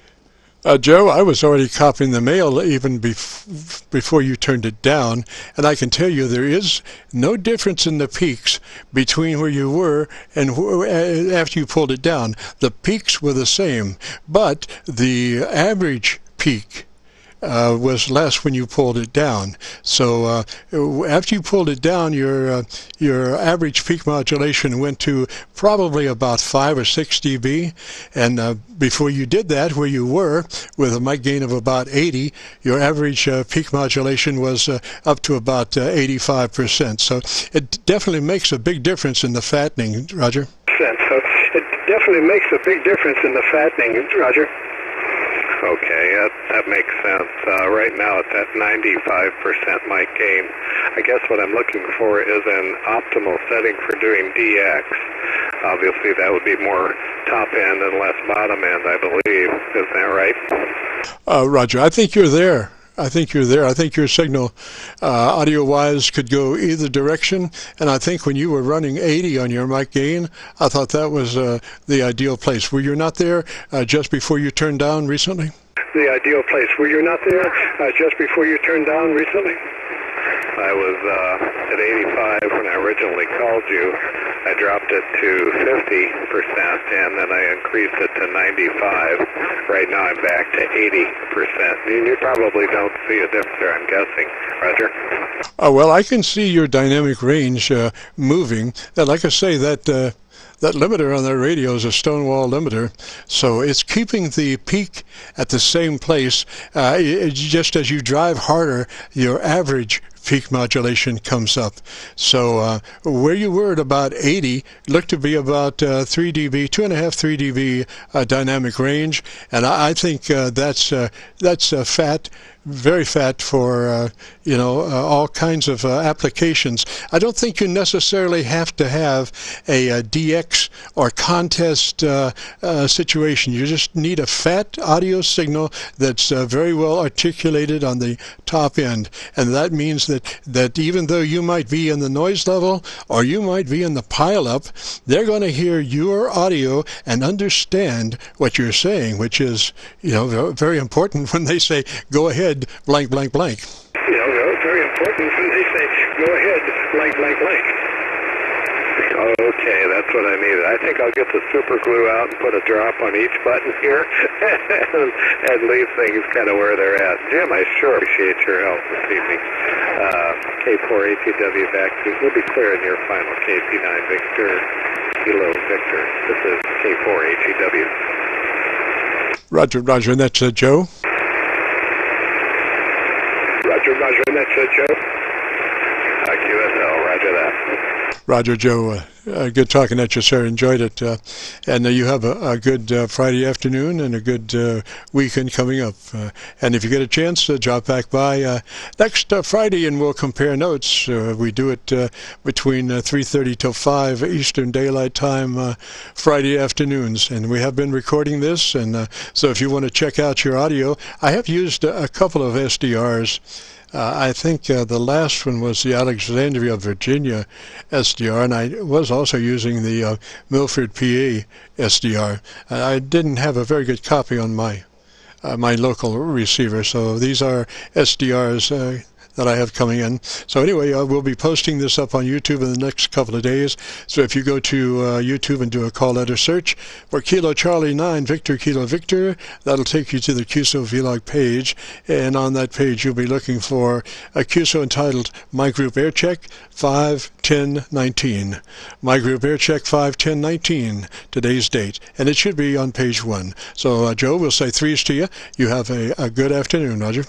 Uh, Joe, I was already copying the mail even bef- before you turned it down, and I can tell you there is no difference in the peaks between where you were and wh- uh, after you pulled it down. The peaks were the same, but the average peak uh, was less when you pulled it down. So uh, after you pulled it down, your uh, your average peak modulation went to probably about five or six dB. And uh, before you did that, where you were with a mic gain of about 80, your average uh, peak modulation was uh, up to about 85%. So it definitely makes a big difference in the fattening, Roger. So it definitely makes a big difference in the fattening, Roger. Okay, that, makes sense. Uh, right now it's at 95% mic gain. I guess what I'm looking for is an optimal setting for doing DX. Obviously, that would be more top end and less bottom end, I believe. Isn't that right? Uh, Roger, I think you're there. I think you're there. I think your signal, uh, audio-wise, could go either direction. And I think when you were running 80 on your mic gain, I thought that was uh, the ideal place. Were you not there uh, just before you turned down recently? The ideal place. Were you not there uh, just before you turned down recently? I was uh, at 85 when I originally called you. I dropped it to 50%, and then I increased it to 95. Right now I'm back to 80%. You, you probably don't see a difference there, I'm guessing. Roger? Uh, well, I can see your dynamic range uh, moving. And like I say, that uh, that limiter on that radio is a Stonewall limiter, so it's keeping the peak at the same place. Uh, it, just as you drive harder, your average peak modulation comes up. So uh, where you were at about 80 looked to be about uh, 3 dB, 2.5, 3 dB uh, dynamic range, and I, I think uh, that's uh, that's fat, very fat for uh, you know uh, all kinds of uh, applications. I don't think you necessarily have to have a, DX or contest situation. You just need a fat audio signal that's very well articulated on the top end, and that means that that even though you might be in the noise level or you might be in the pileup, they're going to hear your audio and understand what you're saying, which is you know very important when they say go ahead blank blank blank. You know, very important when they say go ahead blank blank blank. Okay, that's what I needed. I think I'll get the super glue out and put a drop on each button here and, and leave things kind of where they're at. Jim, I sure appreciate your help this evening. Uh, K4ATW back to, we'll be clear in your final KC9 Victor, Kilo Victor. This is K4ATW. Roger, Roger, and that's uh, Joe. Roger, Uh, Joe. QSL, Roger that. Roger, Joe, uh, uh, good talking at you, sir. Enjoyed it. Uh, and uh, you have a, a good uh, Friday afternoon and a good weekend coming up. and if you get a chance, drop back by next Friday and we'll compare notes. we do it between 3.30 till 5 Eastern Daylight Time Friday afternoons. And we have been recording this. And so if you want to check out your audio, I have used a couple of SDRs. Uh, I think uh, the last one was the Alexandria, Virginia SDR, and I was also using the uh, Milford, PA SDR. I didn't have a very good copy on my uh, my local receiver, so these are SDRs uh, that I have coming in. So anyway, uh, we'll be posting this up on YouTube in the next couple of days. So if you go to uh, YouTube and do a call letter search for Kilo Charlie 9 Victor Kilo Victor, that'll take you to the QSO vlog page. And on that page, you'll be looking for a QSO entitled My Group Air Check 51019. My Group Air Check 51019, today's date. And it should be on page one. So uh, Joe, we'll say threes to you. You have a, a good afternoon, Roger.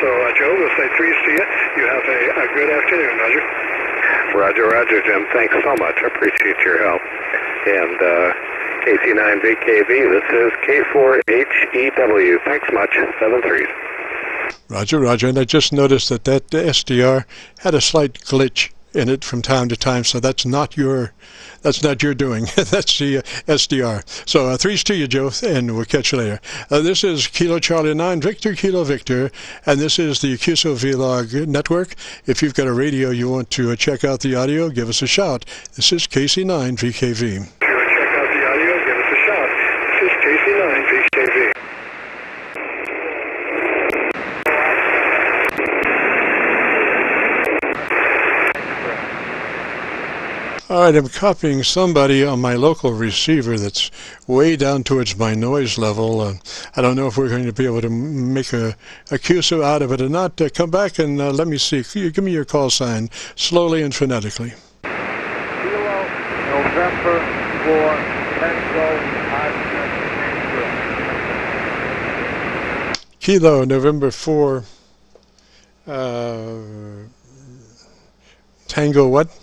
So, uh, Joe, we'll say threes to you. You have a, a good afternoon, Roger. Roger, Roger, Jim. Thanks so much. I appreciate your help. And uh, KC9VKV, this is K4HEW. Thanks much. Seven threes. Roger, Roger. And I just noticed that that SDR had a slight glitch in it from time to time. So that's not your that's not your doing. that's the uh, SDR. So uh, threes to you, Joe, and we'll catch you later. Uh, this is Kilo Charlie 9, Victor Kilo Victor, and this is the QSO Vlog Network. If you've got a radio you want to uh, check out the audio, give us a shout. This is KC9 VKV. Check out the audio, give us a shout. This is KC9 VKV. All right, I'm copying somebody on my local receiver that's way down towards my noise level. Uh, I don't know if we're going to be able to make a, a QSO out of it or not. Uh, come back and uh, let me see. You Give me your call sign slowly and phonetically. Kilo November 4 Tango Kilo, November 4, uh, Tango what?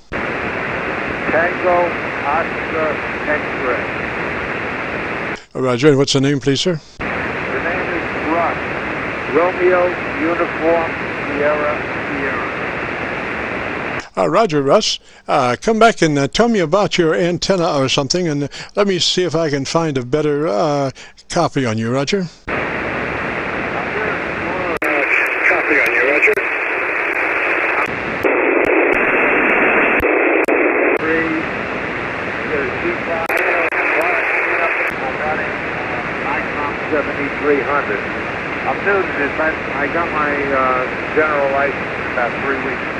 Tango Oscar X-ray. Uh, Roger, and what's the name, please, sir? The name is Russ. Romeo Uniform Sierra Sierra. Uh, Roger, Russ. Uh, come back and uh, tell me about your antenna or something, and let me see if I can find a better uh, copy on you, Roger. Uh, copy on you, Roger. Three. There's two five. I'm running uh, an Icom 7300. I'm new to this. I, got my uh, general license about three weeks ago.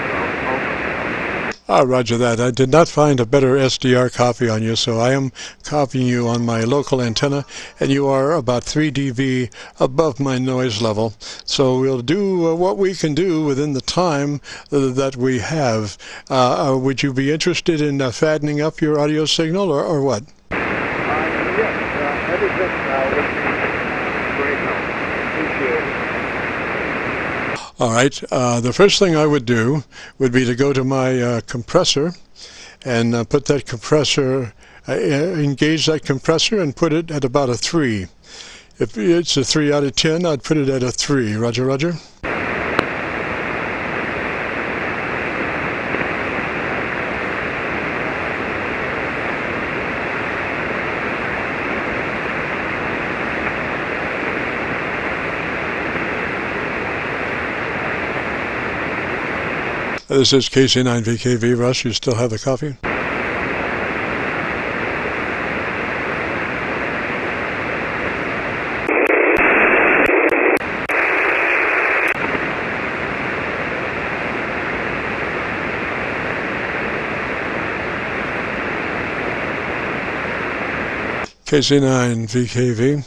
Ah, roger that. I did not find a better SDR copy on you, so I am copying you on my local antenna, and you are about 3 dB above my noise level. So we'll do uh, what we can do within the time uh, that we have. Uh, uh, would you be interested in uh, fattening up your audio signal, or, or what? Uh, yes, uh, everything uh, would be great help. Appreciate it. All right. Uh, the first thing I would do would be to go to my uh, compressor and uh, put that compressor, uh, engage that compressor and put it at about a 3. If it's a 3 out of 10, I'd put it at a 3. Roger, roger. This is KC9VKV. Russ, you still have the coffee? KC9VKV.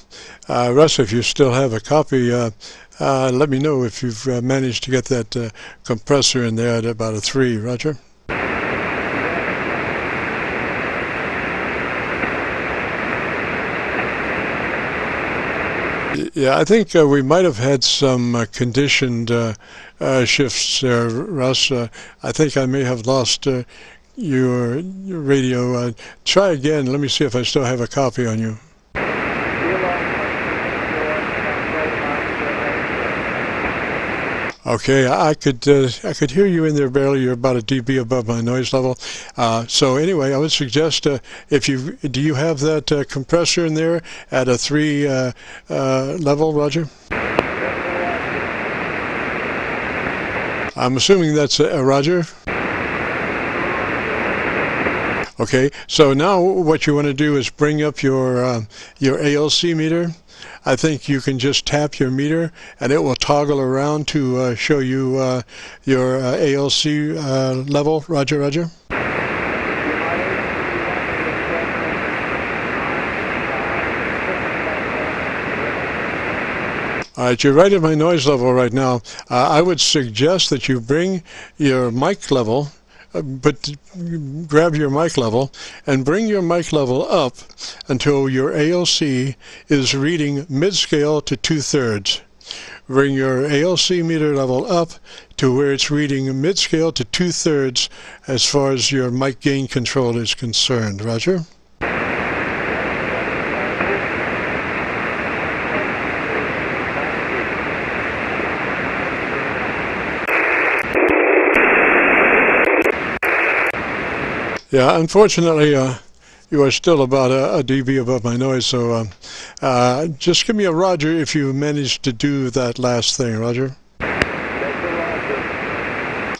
Uh, Russ, if you still have a copy, uh, uh, let me know if you've uh, managed to get that uh, compressor in there at about a 3. Roger? Yeah, I think uh, we might have had some uh, conditioned uh, uh, shifts Russ. I think I may have lost your, your radio. Uh, try again. Let me see if I still have a copy on you. Okay, I could uh, I could hear you in there barely. You're about a dB above my noise level. Uh, so anyway, I would suggest uh, if you do you have that uh, compressor in there at a three uh, uh, level, Roger? I'm assuming that's a Roger. Okay, so now what you want to do is bring up your uh, your ALC meter. I think you can just tap your meter and it will toggle around to uh, show you uh, your uh, ALC uh, level. Roger, Roger. All right, you're right at my noise level right now. Uh, I would suggest that you bring your mic level, but grab your mic level and bring your mic level up until your ALC is reading mid-scale to two-thirds. Bring your ALC meter level up to where it's reading mid-scale to two-thirds as far as your mic gain control is concerned. Roger? Yeah, unfortunately, uh, you are still about a, a dB above my noise, so uh, uh, just give me a Roger if you managed to do that last thing, Roger.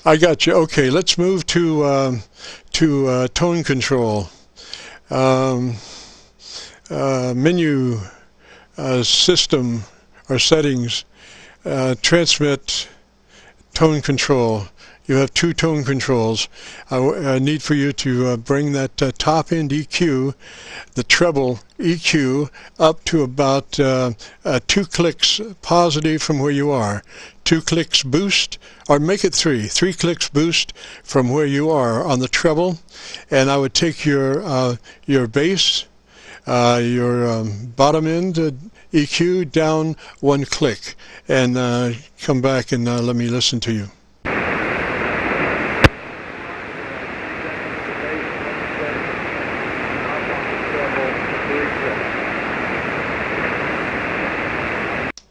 I got you. Okay, let's move to um, to uh, tone control. Um, uh, menu uh, system or settings uh, transmit tone control you have two tone controls. I, need for you to uh, bring that uh, top end EQ, the treble EQ, up to about uh, uh, two clicks positive from where you are. Two clicks boost, or make it three. Three clicks boost from where you are on the treble. And I would take your, uh, your bass, uh, your um, bottom end EQ down one click and come back and let me listen to you.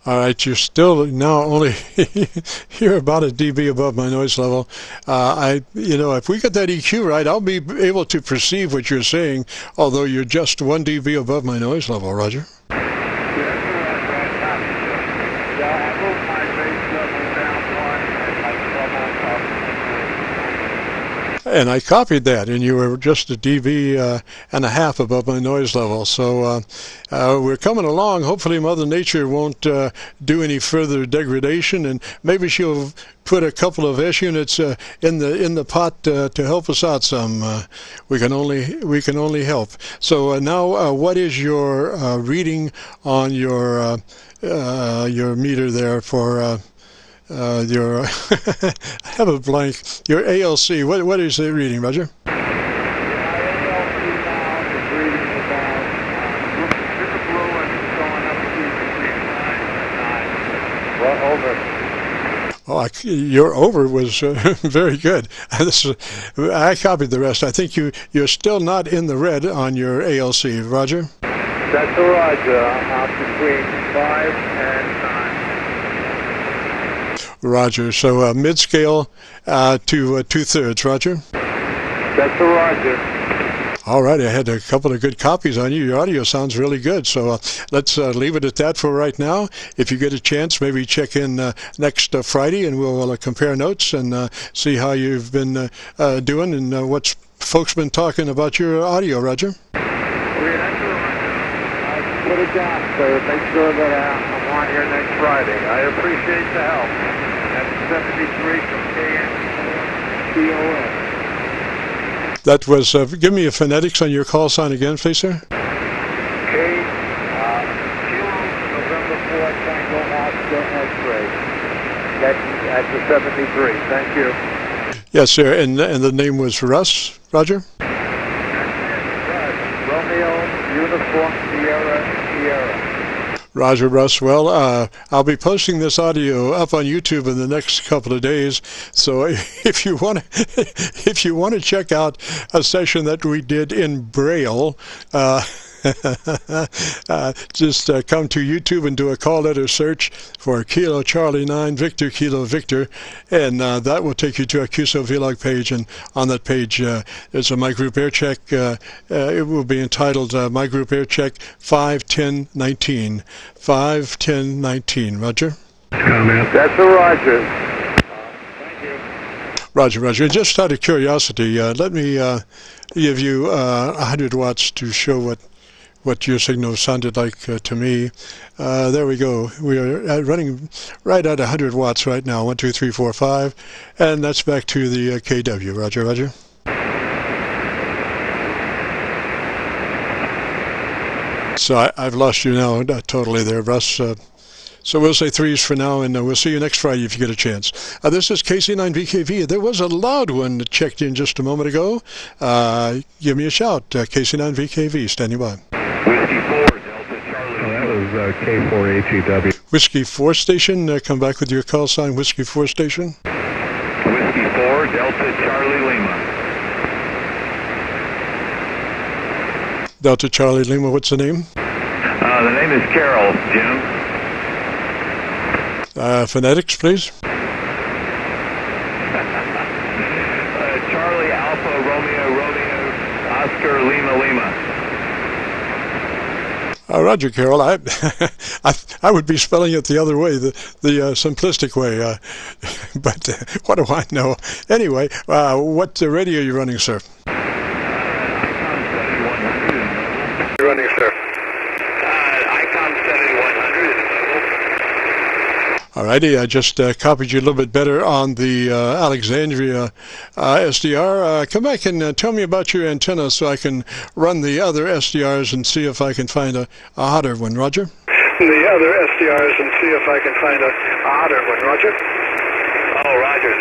All right, you're still now only you're about a dB above my noise level. Uh, I, you know, if we get that EQ right, I'll be able to perceive what you're saying, although you're just one dB above my noise level, Roger. And I copied that, and you were just a dB uh, and a half above my noise level. So uh, uh, we're coming along. Hopefully, Mother Nature won't uh, do any further degradation, and maybe she'll put a couple of S units uh, in the in the pot uh, to help us out some. we can only we can only help. So now, what is your reading on your your meter there for? Uh, your I have a blank. Your ALC. What what is it reading, Roger? Oh, I, your over was uh, very good. This is, I copied the rest. I think you you're still not in the red on your ALC, Roger. That's a Roger. I'm between five Roger. So uh, mid scale uh, to uh, two thirds, Roger. That's a Roger. All right, I had a couple of good copies on you. Your audio sounds really good. So uh, let's uh, leave it at that for right now. If you get a chance, maybe check in uh, next uh, Friday and we'll uh, compare notes and uh, see how you've been doing and what's folks been talking about your audio, Roger. Put it down, sir. Make sure that I'm on here next Friday. I appreciate the help. 73 from KN That was, uh, give me a phonetics on your call sign again, please, sir. K, uh, November 4, Tango Oscar X-ray. That's at the 73. Thank you. Yes, sir. And, and the name was Russ, Roger? Romeo, Uniform, Sierra, Sierra. Roger Russ. Well, uh, I'll be posting this audio up on YouTube in the next couple of days. So if you want to, if you want to check out a session that we did in Braille. Uh, uh, just uh, come to YouTube and do a call letter search for Kilo Charlie 9 Victor Kilo Victor, and uh, that will take you to a QSO vlog page. And on that page, uh, there's a My Group Air Check. Uh, uh, it will be entitled My Group Air Check 51019. 51019. Roger? Comment. That's a Roger. Roger, Roger. Just out of curiosity, let me give you uh, 100 watts to show what what your signal sounded like uh, to me. Uh, there we go. We are running right at 100 watts right now. One, two, three, four, five, and that's back to the uh, KW. Roger, Roger. So I, have lost you now uh, totally there, Russ. Uh, so we'll say threes for now, and uh, we'll see you next Friday if you get a chance. Uh, this is KC9VKV. There was a loud one that checked in just a moment ago. Uh, give me a shout. Uh, KC9VKV, standing by. Whiskey 4, Delta Charlie. Oh, that was uh, K4HEW. Whiskey 4 station, uh, come back with your call sign, Whiskey 4 station. Whiskey 4, Delta Charlie Lima. Delta Charlie Lima, what's the name? Uh, the name is Carroll, Jim. Uh, phonetics, please. uh, Charlie Alpha Romeo Romeo Oscar Lima Lima. Uh, Roger Carroll, I, I, I would be spelling it the other way, the the uh, simplistic way. Uh, but uh, what do I know? Anyway, uh, what radio are you running, sir? You're running, sir. Icom 7100. All righty, I just uh, copied you a little bit better on the uh, Alexandria uh, SDR. Uh, come back and uh, tell me about your antenna so I can run the other SDRs and see if I can find a, a hotter one. Roger? The other SDRs and see if I can find a hotter one. Roger. Oh, Roger.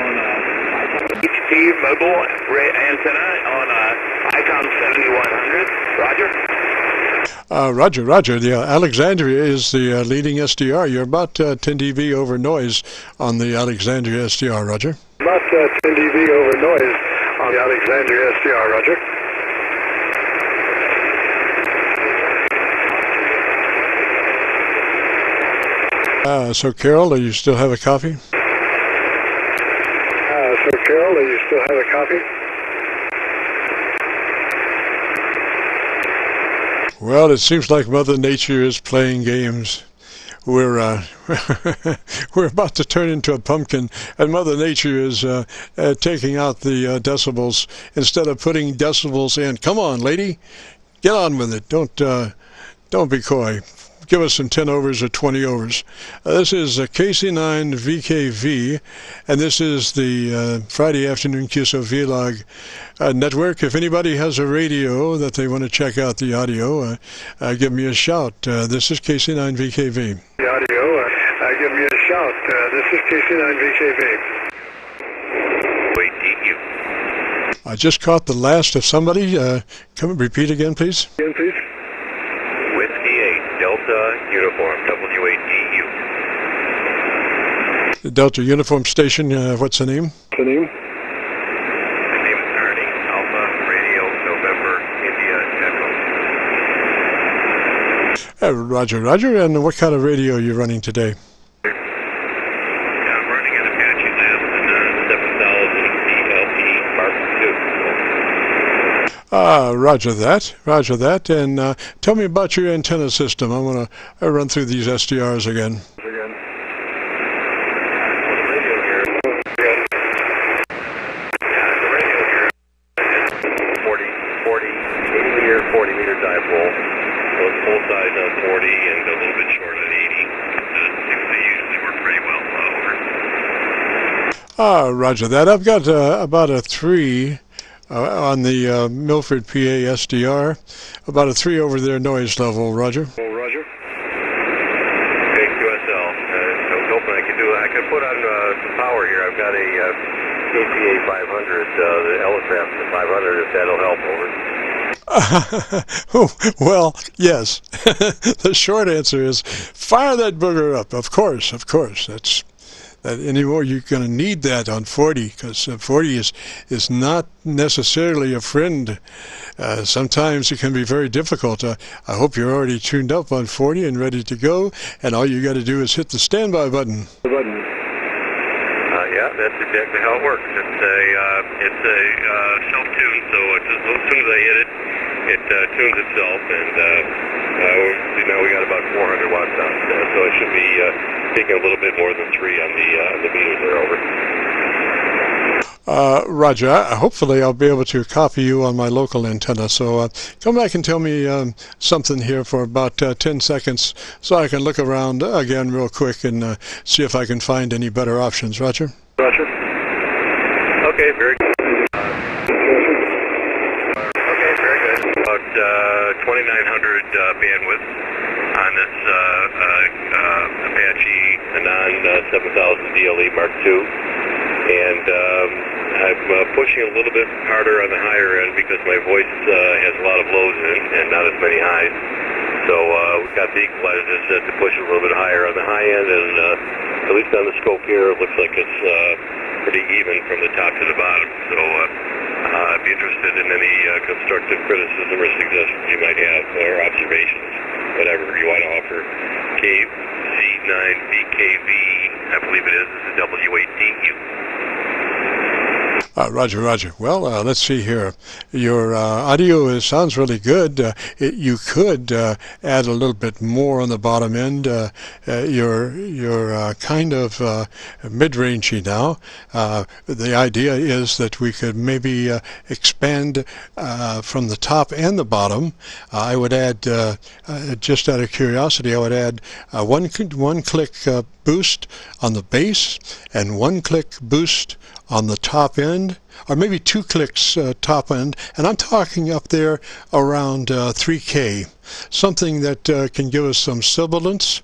On uh, HP mobile ra- antenna on uh, Icom 7100. Roger. Uh, Roger, Roger. The uh, Alexandria is the uh, leading SDR. You're about uh, 10 dB over noise on the Alexandria SDR, Roger. About uh, 10 dB over noise on the Alexandria SDR. Roger. Uh, so, Carroll, do you still have a copy? Uh, so, Carroll, do you still have a copy? Well, it seems like Mother Nature is playing games. We're uh, we're about to turn into a pumpkin, and Mother Nature is uh, uh, taking out the uh, decibels instead of putting decibels in. Come on, lady, get on with it. Don't uh, don't be coy. Give us some 10 overs or 20 overs. Uh, this is a KC9 VKV, and this is the uh, Friday afternoon QSO Vlog uh, network. If anybody has a radio that they want to check out the audio, uh, uh, give me a shout. Uh, this is KC9 VKV. The audio, uh, uh, give me a shout. Uh, this is KC9 VKV. Wait, DU. I just caught the last of somebody. Uh, come repeat again, please. Again, please. Whiskey 8 Delta Uniform W8DU. The Delta Uniform Station. Uh, what's the name? The name? My name is Ernie. Alpha Radio November India Echo. Uh, Roger, Roger. And what kind of radio are you running today? Yeah, I'm running an Apache Lab and uh, 7000 DLE Mark II. Ah, Roger that. Roger that. And uh, tell me about your antenna system. I want to uh, run through these SDRs again. Again. The radio here. Yeah, the radio here is 40, 40, 80 meter, 40 meter dipole. So it's full size on 40 and a little bit short on 80. Uh, seems to usually work pretty well. Uh, over. Ah, Roger that. I've got uh, about a three uh, on the uh, Milford PA SDR, about a three over their noise level. Roger. Oh, Roger. Okay, QSL. Uh, I was hoping I could do I could put on uh, some power here. I've got a uh, KPA 500, uh, the Elecraft 500, if that'll help over. well, yes. the short answer is fire that booger up. Of course, of course. That's that anymore. You're going to need that on 40 because uh, 40 is is not necessarily a friend. Uh, sometimes it can be very difficult. Uh, I hope you're already tuned up on 40 and ready to go. And all you got to do is hit the standby button. The button. Uh, yeah, that's exactly how it works. It's a uh, it's a uh, self tune, so as soon as I hit it, it tunes itself, and uh, now we got about 400 watts uh, so it should be uh, taking a little bit more than three on the uh, on the meter there over. Uh, Roger, hopefully I'll be able to copy you on my local antenna. So uh, come back and tell me um, something here for about uh, 10 seconds so I can look around again real quick and uh, see if I can find any better options. Roger? Roger. Okay, very good. Okay, very good. About uh, 2900 uh, bandwidth on this uh, uh, uh, Apache ANAN uh, 7000 DLE Mark II. And um, I'm uh, pushing a little bit harder on the higher end because my voice uh, has a lot of lows in and not as many highs. So uh, we've got the equalizers uh, to push a little bit higher on the high end, and uh, at least on the scope here, it looks like it's uh, pretty even from the top to the bottom. So uh, I'd be interested in any uh, constructive criticism or suggestions you might have, or observations, whatever you want to offer. KC9VKV, I believe it is. This is W8DU. Uh, Roger, Roger. Well, uh, let's see here. Your uh, audio is, sounds really good. Uh, it, you could uh, add a little bit more on the bottom end. Uh, you're you're kind of mid-rangey now. the idea is that we could maybe expand from the top and the bottom. I would add, just out of curiosity, I would add one one click boost on the bass and one click boost on the top end, or maybe two clicks uh, top end, and I'm talking up there around uh, 3K, something that uh, can give us some sibilance.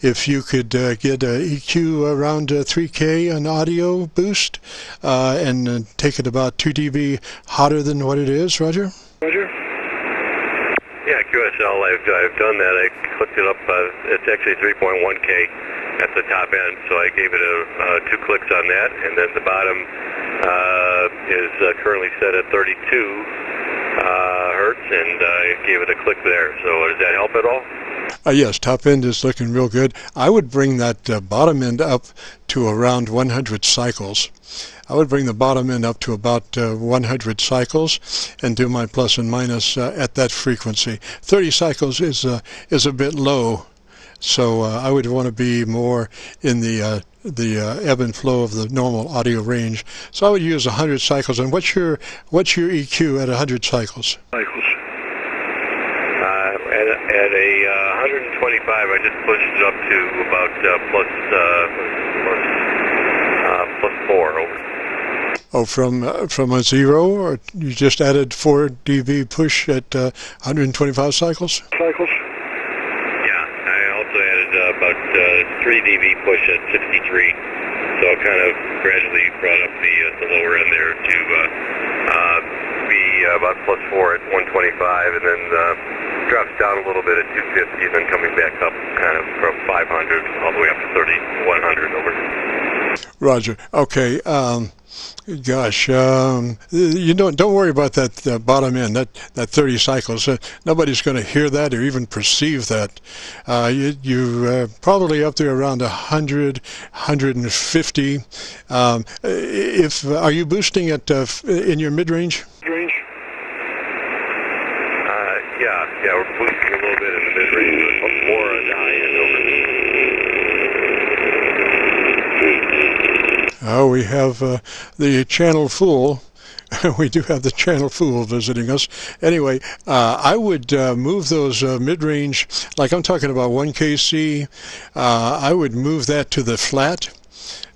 If you could uh, get an EQ around 3K, uh, an audio boost, uh, and take it about 2 dB hotter than what it is, Roger? Yeah, QSL, I've, I've done that. I clicked it up. it's actually 3.1K at the top end. So I gave it a, uh, two clicks on that, and then the bottom uh, is uh, currently set at 32 uh, hertz, and I gave it a click there. So does that help at all? Uh, yes, top end is looking real good. I would bring that uh, bottom end up to around 100 cycles. I would bring the bottom end up to about uh, 100 cycles and do my plus and minus uh, at that frequency. 30 cycles is uh, is a bit low so uh, I would want to be more in the uh, the uh, ebb and flow of the normal audio range. So I would use 100 cycles. And what's your what's your EQ at 100 cycles? Cycles. At, at a uh, 125, I just pushed it up to about plus, plus, plus four over. Oh, from from a zero, or you just added four dB push at 125 cycles? Cycles Yeah. I also added uh about uh, 3 dB push at 63. So it kind of gradually brought up the, uh, the lower end there to uh, uh, be about plus 4 at 125 and then uh, drops down a little bit at 250 and then coming back up kind of from 500 all the way up to 3100 over. Roger. Okay. Um, Gosh, um, you don't don't worry about that uh, bottom end, that that 30 cycles. Uh, nobody's going to hear that or even perceive that. Uh, you you uh, probably up there around 100, 150. Um, if are you boosting it uh, in your mid range? Range. Uh, yeah, yeah, we're boosting a little bit in the mid range, but more on the high end Oh, we have uh, the channel fool. we do have the channel fool visiting us. Anyway, uh, I would uh, move those uh, mid-range, like I'm talking about 1kc, uh, I would move that to the flat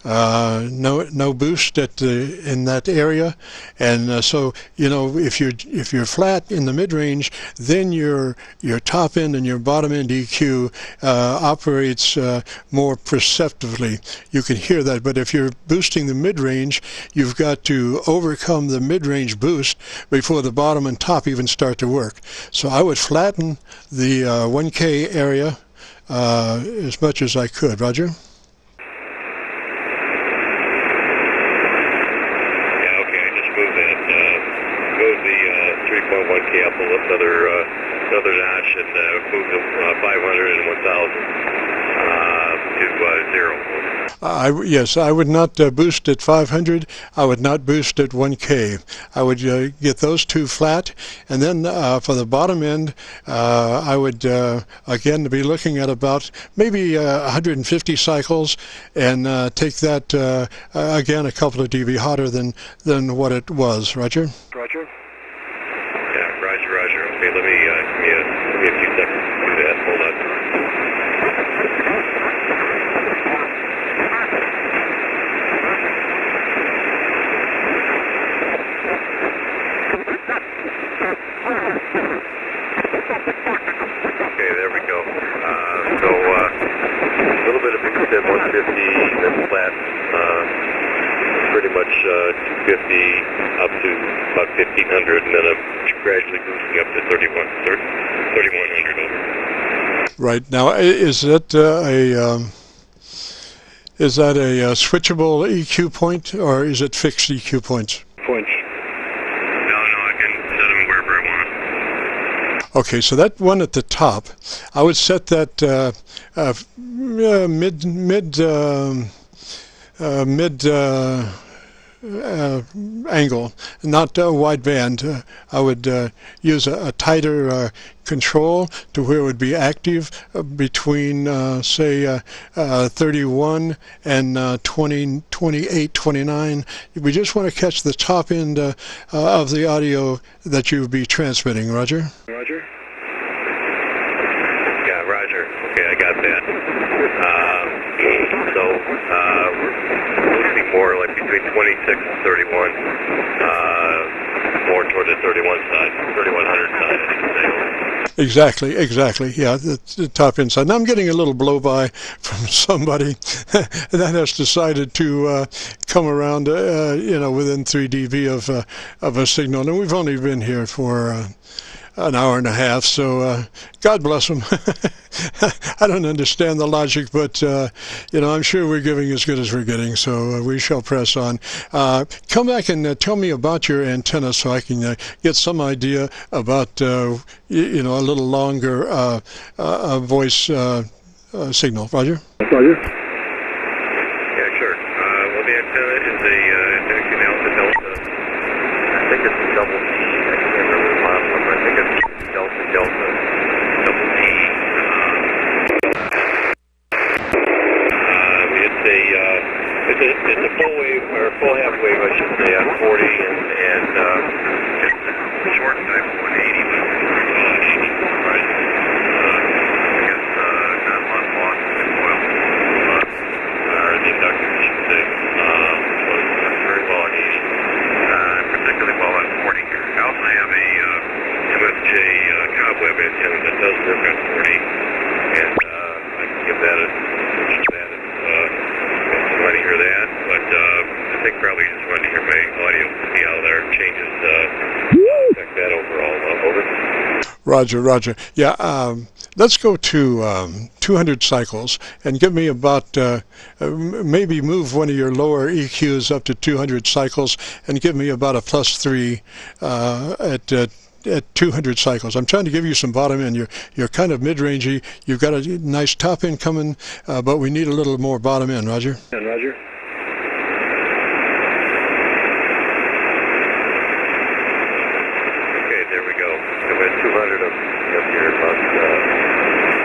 uh, no no boost at the in that area, and uh, so you know if you're if you're flat in the mid range, then your your top end and your bottom end EQ uh, operates uh, more perceptively. You can hear that, but if you're boosting the mid range, you've got to overcome the mid range boost before the bottom and top even start to work. So I would flatten the 1K uh, area uh, as much as I could. Roger. Notch and uh, moved them uh, 500 and 1,000 uh, to uh, zero. I, yes, I would not uh, boost at 500. I would not boost at 1K. I would uh, get those two flat, and then uh, for the bottom end, uh, I would again be looking at about maybe 150 cycles, and take that again a couple of dB hotter than than what it was. Roger. Roger. Okay, let me, uh, give me a, give me a few seconds to do that. Hold on. Okay, there we go. Uh, so, uh, a little bit of boost at 150, then flat, uh, pretty much uh, 250 up to about 1500, and then I'm gradually boosting up to 31, 3100 over. Right now, is that uh, a um, is that a uh, switchable EQ point, or is it fixed EQ points? Points. No, no, I can set them wherever I want. Okay, so that one at the top, I would set that uh, uh, mid mid um, uh, mid uh, angle, not a wide band. Uh, I would uh, use a, a tighter uh, control to where it would be active uh, between, uh, say, uh, uh, 31 and uh, 20, 28, 29. We just want to catch the top end of the audio that you would be transmitting, Roger. Roger. Yeah, Roger. Okay, I got that. Um, so uh, we're looking more like between 26 and 31, uh, more toward the 31 side, 3100 side, I should say. Exactly, exactly. Yeah, the, the top inside. Now I'm getting a little blow by from somebody that has decided to uh, come around, uh, you know, within 3 dB of uh, of a signal, and we've only been here for. An hour and a half, so uh, God bless them. I don't understand the logic, but uh, you know I'm sure we're giving as good as we're getting, so uh, we shall press on. Uh, come back and uh, tell me about your antenna, so I can uh, get some idea about you, you know a little longer voice signal. Roger. Roger. Yeah, sure. Uh, well, the antenna is a uh, Infinity Alpha Delta. I think it's a double T. I can't remember the model number. I think it's Delta Delta double T. Um, it's a uh, it's a it's a full wave or full half wave, I should say, on 40 and and uh, it's a short type 180, but it's uh, 80, right? Uh, I guess uh, not a lot lost in the coil. But or the inductor, I should say, um, was very well at 80, uh, particularly well at 40 here. I also have a uh, MFJ uh, cobweb antenna that does work on 40, and uh, I can give that a switch to that if uh, you want to hear that. But uh, I think probably you just want to hear my audio to see how there changes uh, affect that overall. Uh, over. Roger, Roger. Yeah, um, let's go to um, 200 cycles and give me about, uh, maybe move one of your lower EQs up to 200 cycles and give me about a plus three uh, at uh, at 200 cycles. I'm trying to give you some bottom end. You're you're kind of mid-rangey. You've got a nice top end coming, uh, but we need a little more bottom end. Roger. And Roger. Okay, there we go. So we had 200 of up here, about, uh,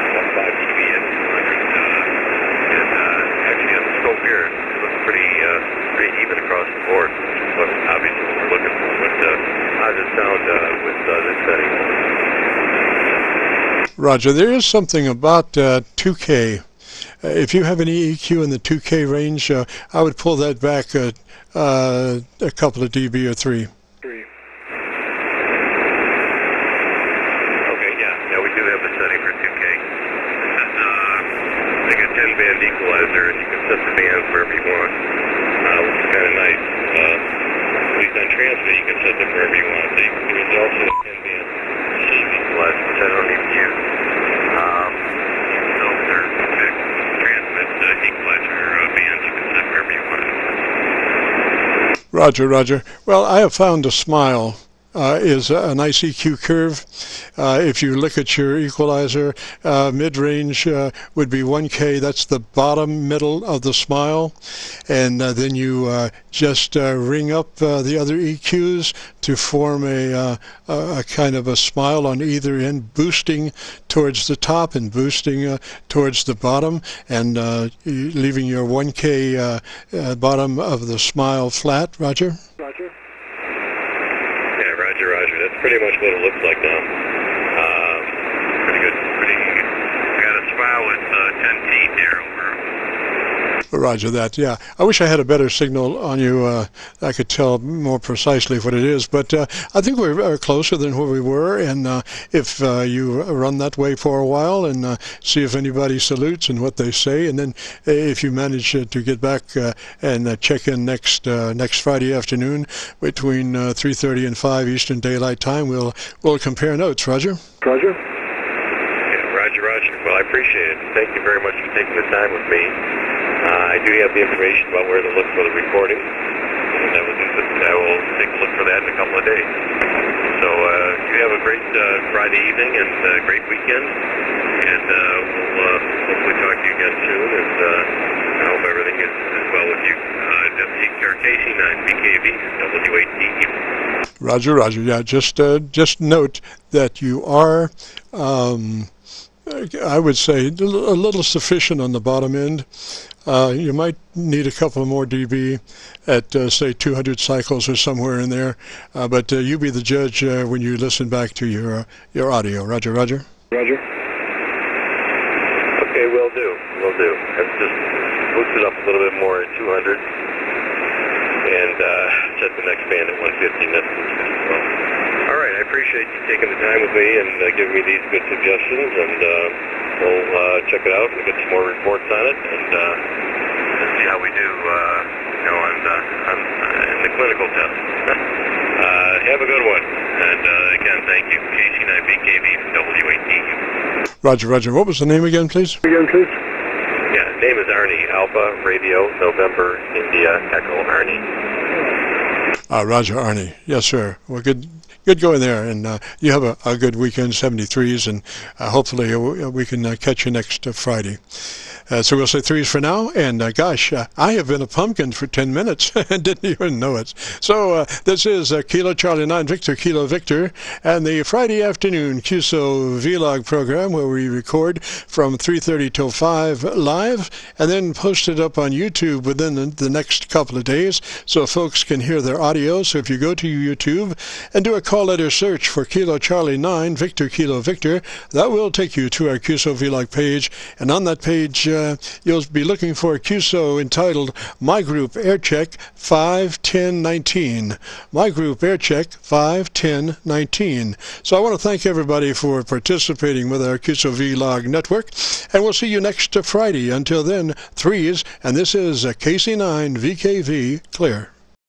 about 5 dB at 200. Uh, and uh, actually on the scope here, it looks pretty, uh, pretty even across the board, which is what obviously what we're looking for. But uh, how does it sound uh, with uh, this setting? Roger. There is something about uh, 2K. Uh, if you have any EQ in the 2K range, uh, I would pull that back uh, uh, a couple of dB or three. Three. Okay, yeah, yeah, we do have the setting for 2K. This is uh, like a 10 band equalizer, and you can set the bands wherever you want, uh, which is kind of nice. Uh, at least on transmit, you can set them wherever you want. So you, there's also a 10 band machine equalizer, which I don't even use. Um, so there's fixed transmit uh, equalizer uh, bands you can set wherever you want. Roger, Roger. Well, I have found a smile uh, is a nice EQ curve. Uh, if you look at your equalizer, uh, mid-range uh, would be 1K. That's the bottom middle of the smile, and uh, then you uh, just ring up the other EQs to form a, a kind of a smile on either end, boosting towards the top and boosting towards the bottom, and leaving your 1K uh, uh, bottom of the smile flat. Roger. Roger. Yeah, Roger, Roger. That's pretty much what it looks like now. Um, pretty good. Pretty. We got a smile with uh, 10 teeth here over. Roger that. Yeah, I wish I had a better signal on you. Uh, I could tell more precisely what it is, but uh, I think we're uh, closer than where we were. And uh, if uh, you run that way for a while and uh, see if anybody salutes and what they say, and then uh, if you manage uh, to get back uh, and uh, check in next uh, next Friday afternoon between uh, 3:30 and 5 Eastern Daylight Time, we'll we'll compare notes. Roger. Roger. Yeah, Roger, Roger. Well, I appreciate it. Thank you very much for taking the time with me. I do have the information about where to look for the recording, I will, I will take a look for that in a couple of days. So uh, you have a great uh, Friday evening and uh, great weekend. And uh, we'll uh, hopefully talk to you again soon. And uh, I hope everything is, is well with you. Uh, take care, Casey, 9VKV, W8DU. Roger, Roger. Yeah, just uh, just note that you are, um, I would say, a little sufficient on the bottom end. Uh, you might need a couple more dB at, uh, say, 200 cycles or somewhere in there. Uh, but uh, you be the judge uh, when you listen back to your your audio. Roger, Roger. Roger. Okay, will do. Will do. Let's just boost it up a little bit more at 200 and set the next band at 150. That's well. All right, I appreciate you taking the time with me and uh, giving me these good suggestions, and uh, we'll uh, check it out and get some more reports on it, and see how we do, you know, on, on in the clinical test. have a good one, and again, thank you, KC9VKV from W8DU. Roger, Roger. What was the name again, please? Again, please. Yeah, name is Arnie. Alpha Radio November India Echo Arnie. Uh, Roger Arnie. Yes, sir. Well, good good going there, and uh, you have a, a, good weekend, 73s, and uh, hopefully we can uh, catch you next uh, Friday. Uh, so we'll say threes for now. And uh, gosh, uh, I have been a pumpkin for 10 minutes and didn't even know it. So uh, this is uh, Kilo Charlie 9 Victor Kilo Victor and the Friday afternoon QSO vlog program where we record from 3.30 till 5 live and then post it up on YouTube within the, the next couple of days so folks can hear their audio. So if you go to YouTube and do a call letter search for Kilo Charlie 9 Victor Kilo Victor, that will take you to our QSO vlog page. And on that page, uh, uh, you'll be looking for a QSO entitled My Group Aircheck 51019. My Group Aircheck 51019. So I want to thank everybody for participating with our QSO vlog network, and we'll see you next Friday. Until then, threes, and this is a KC9 VKV Clear.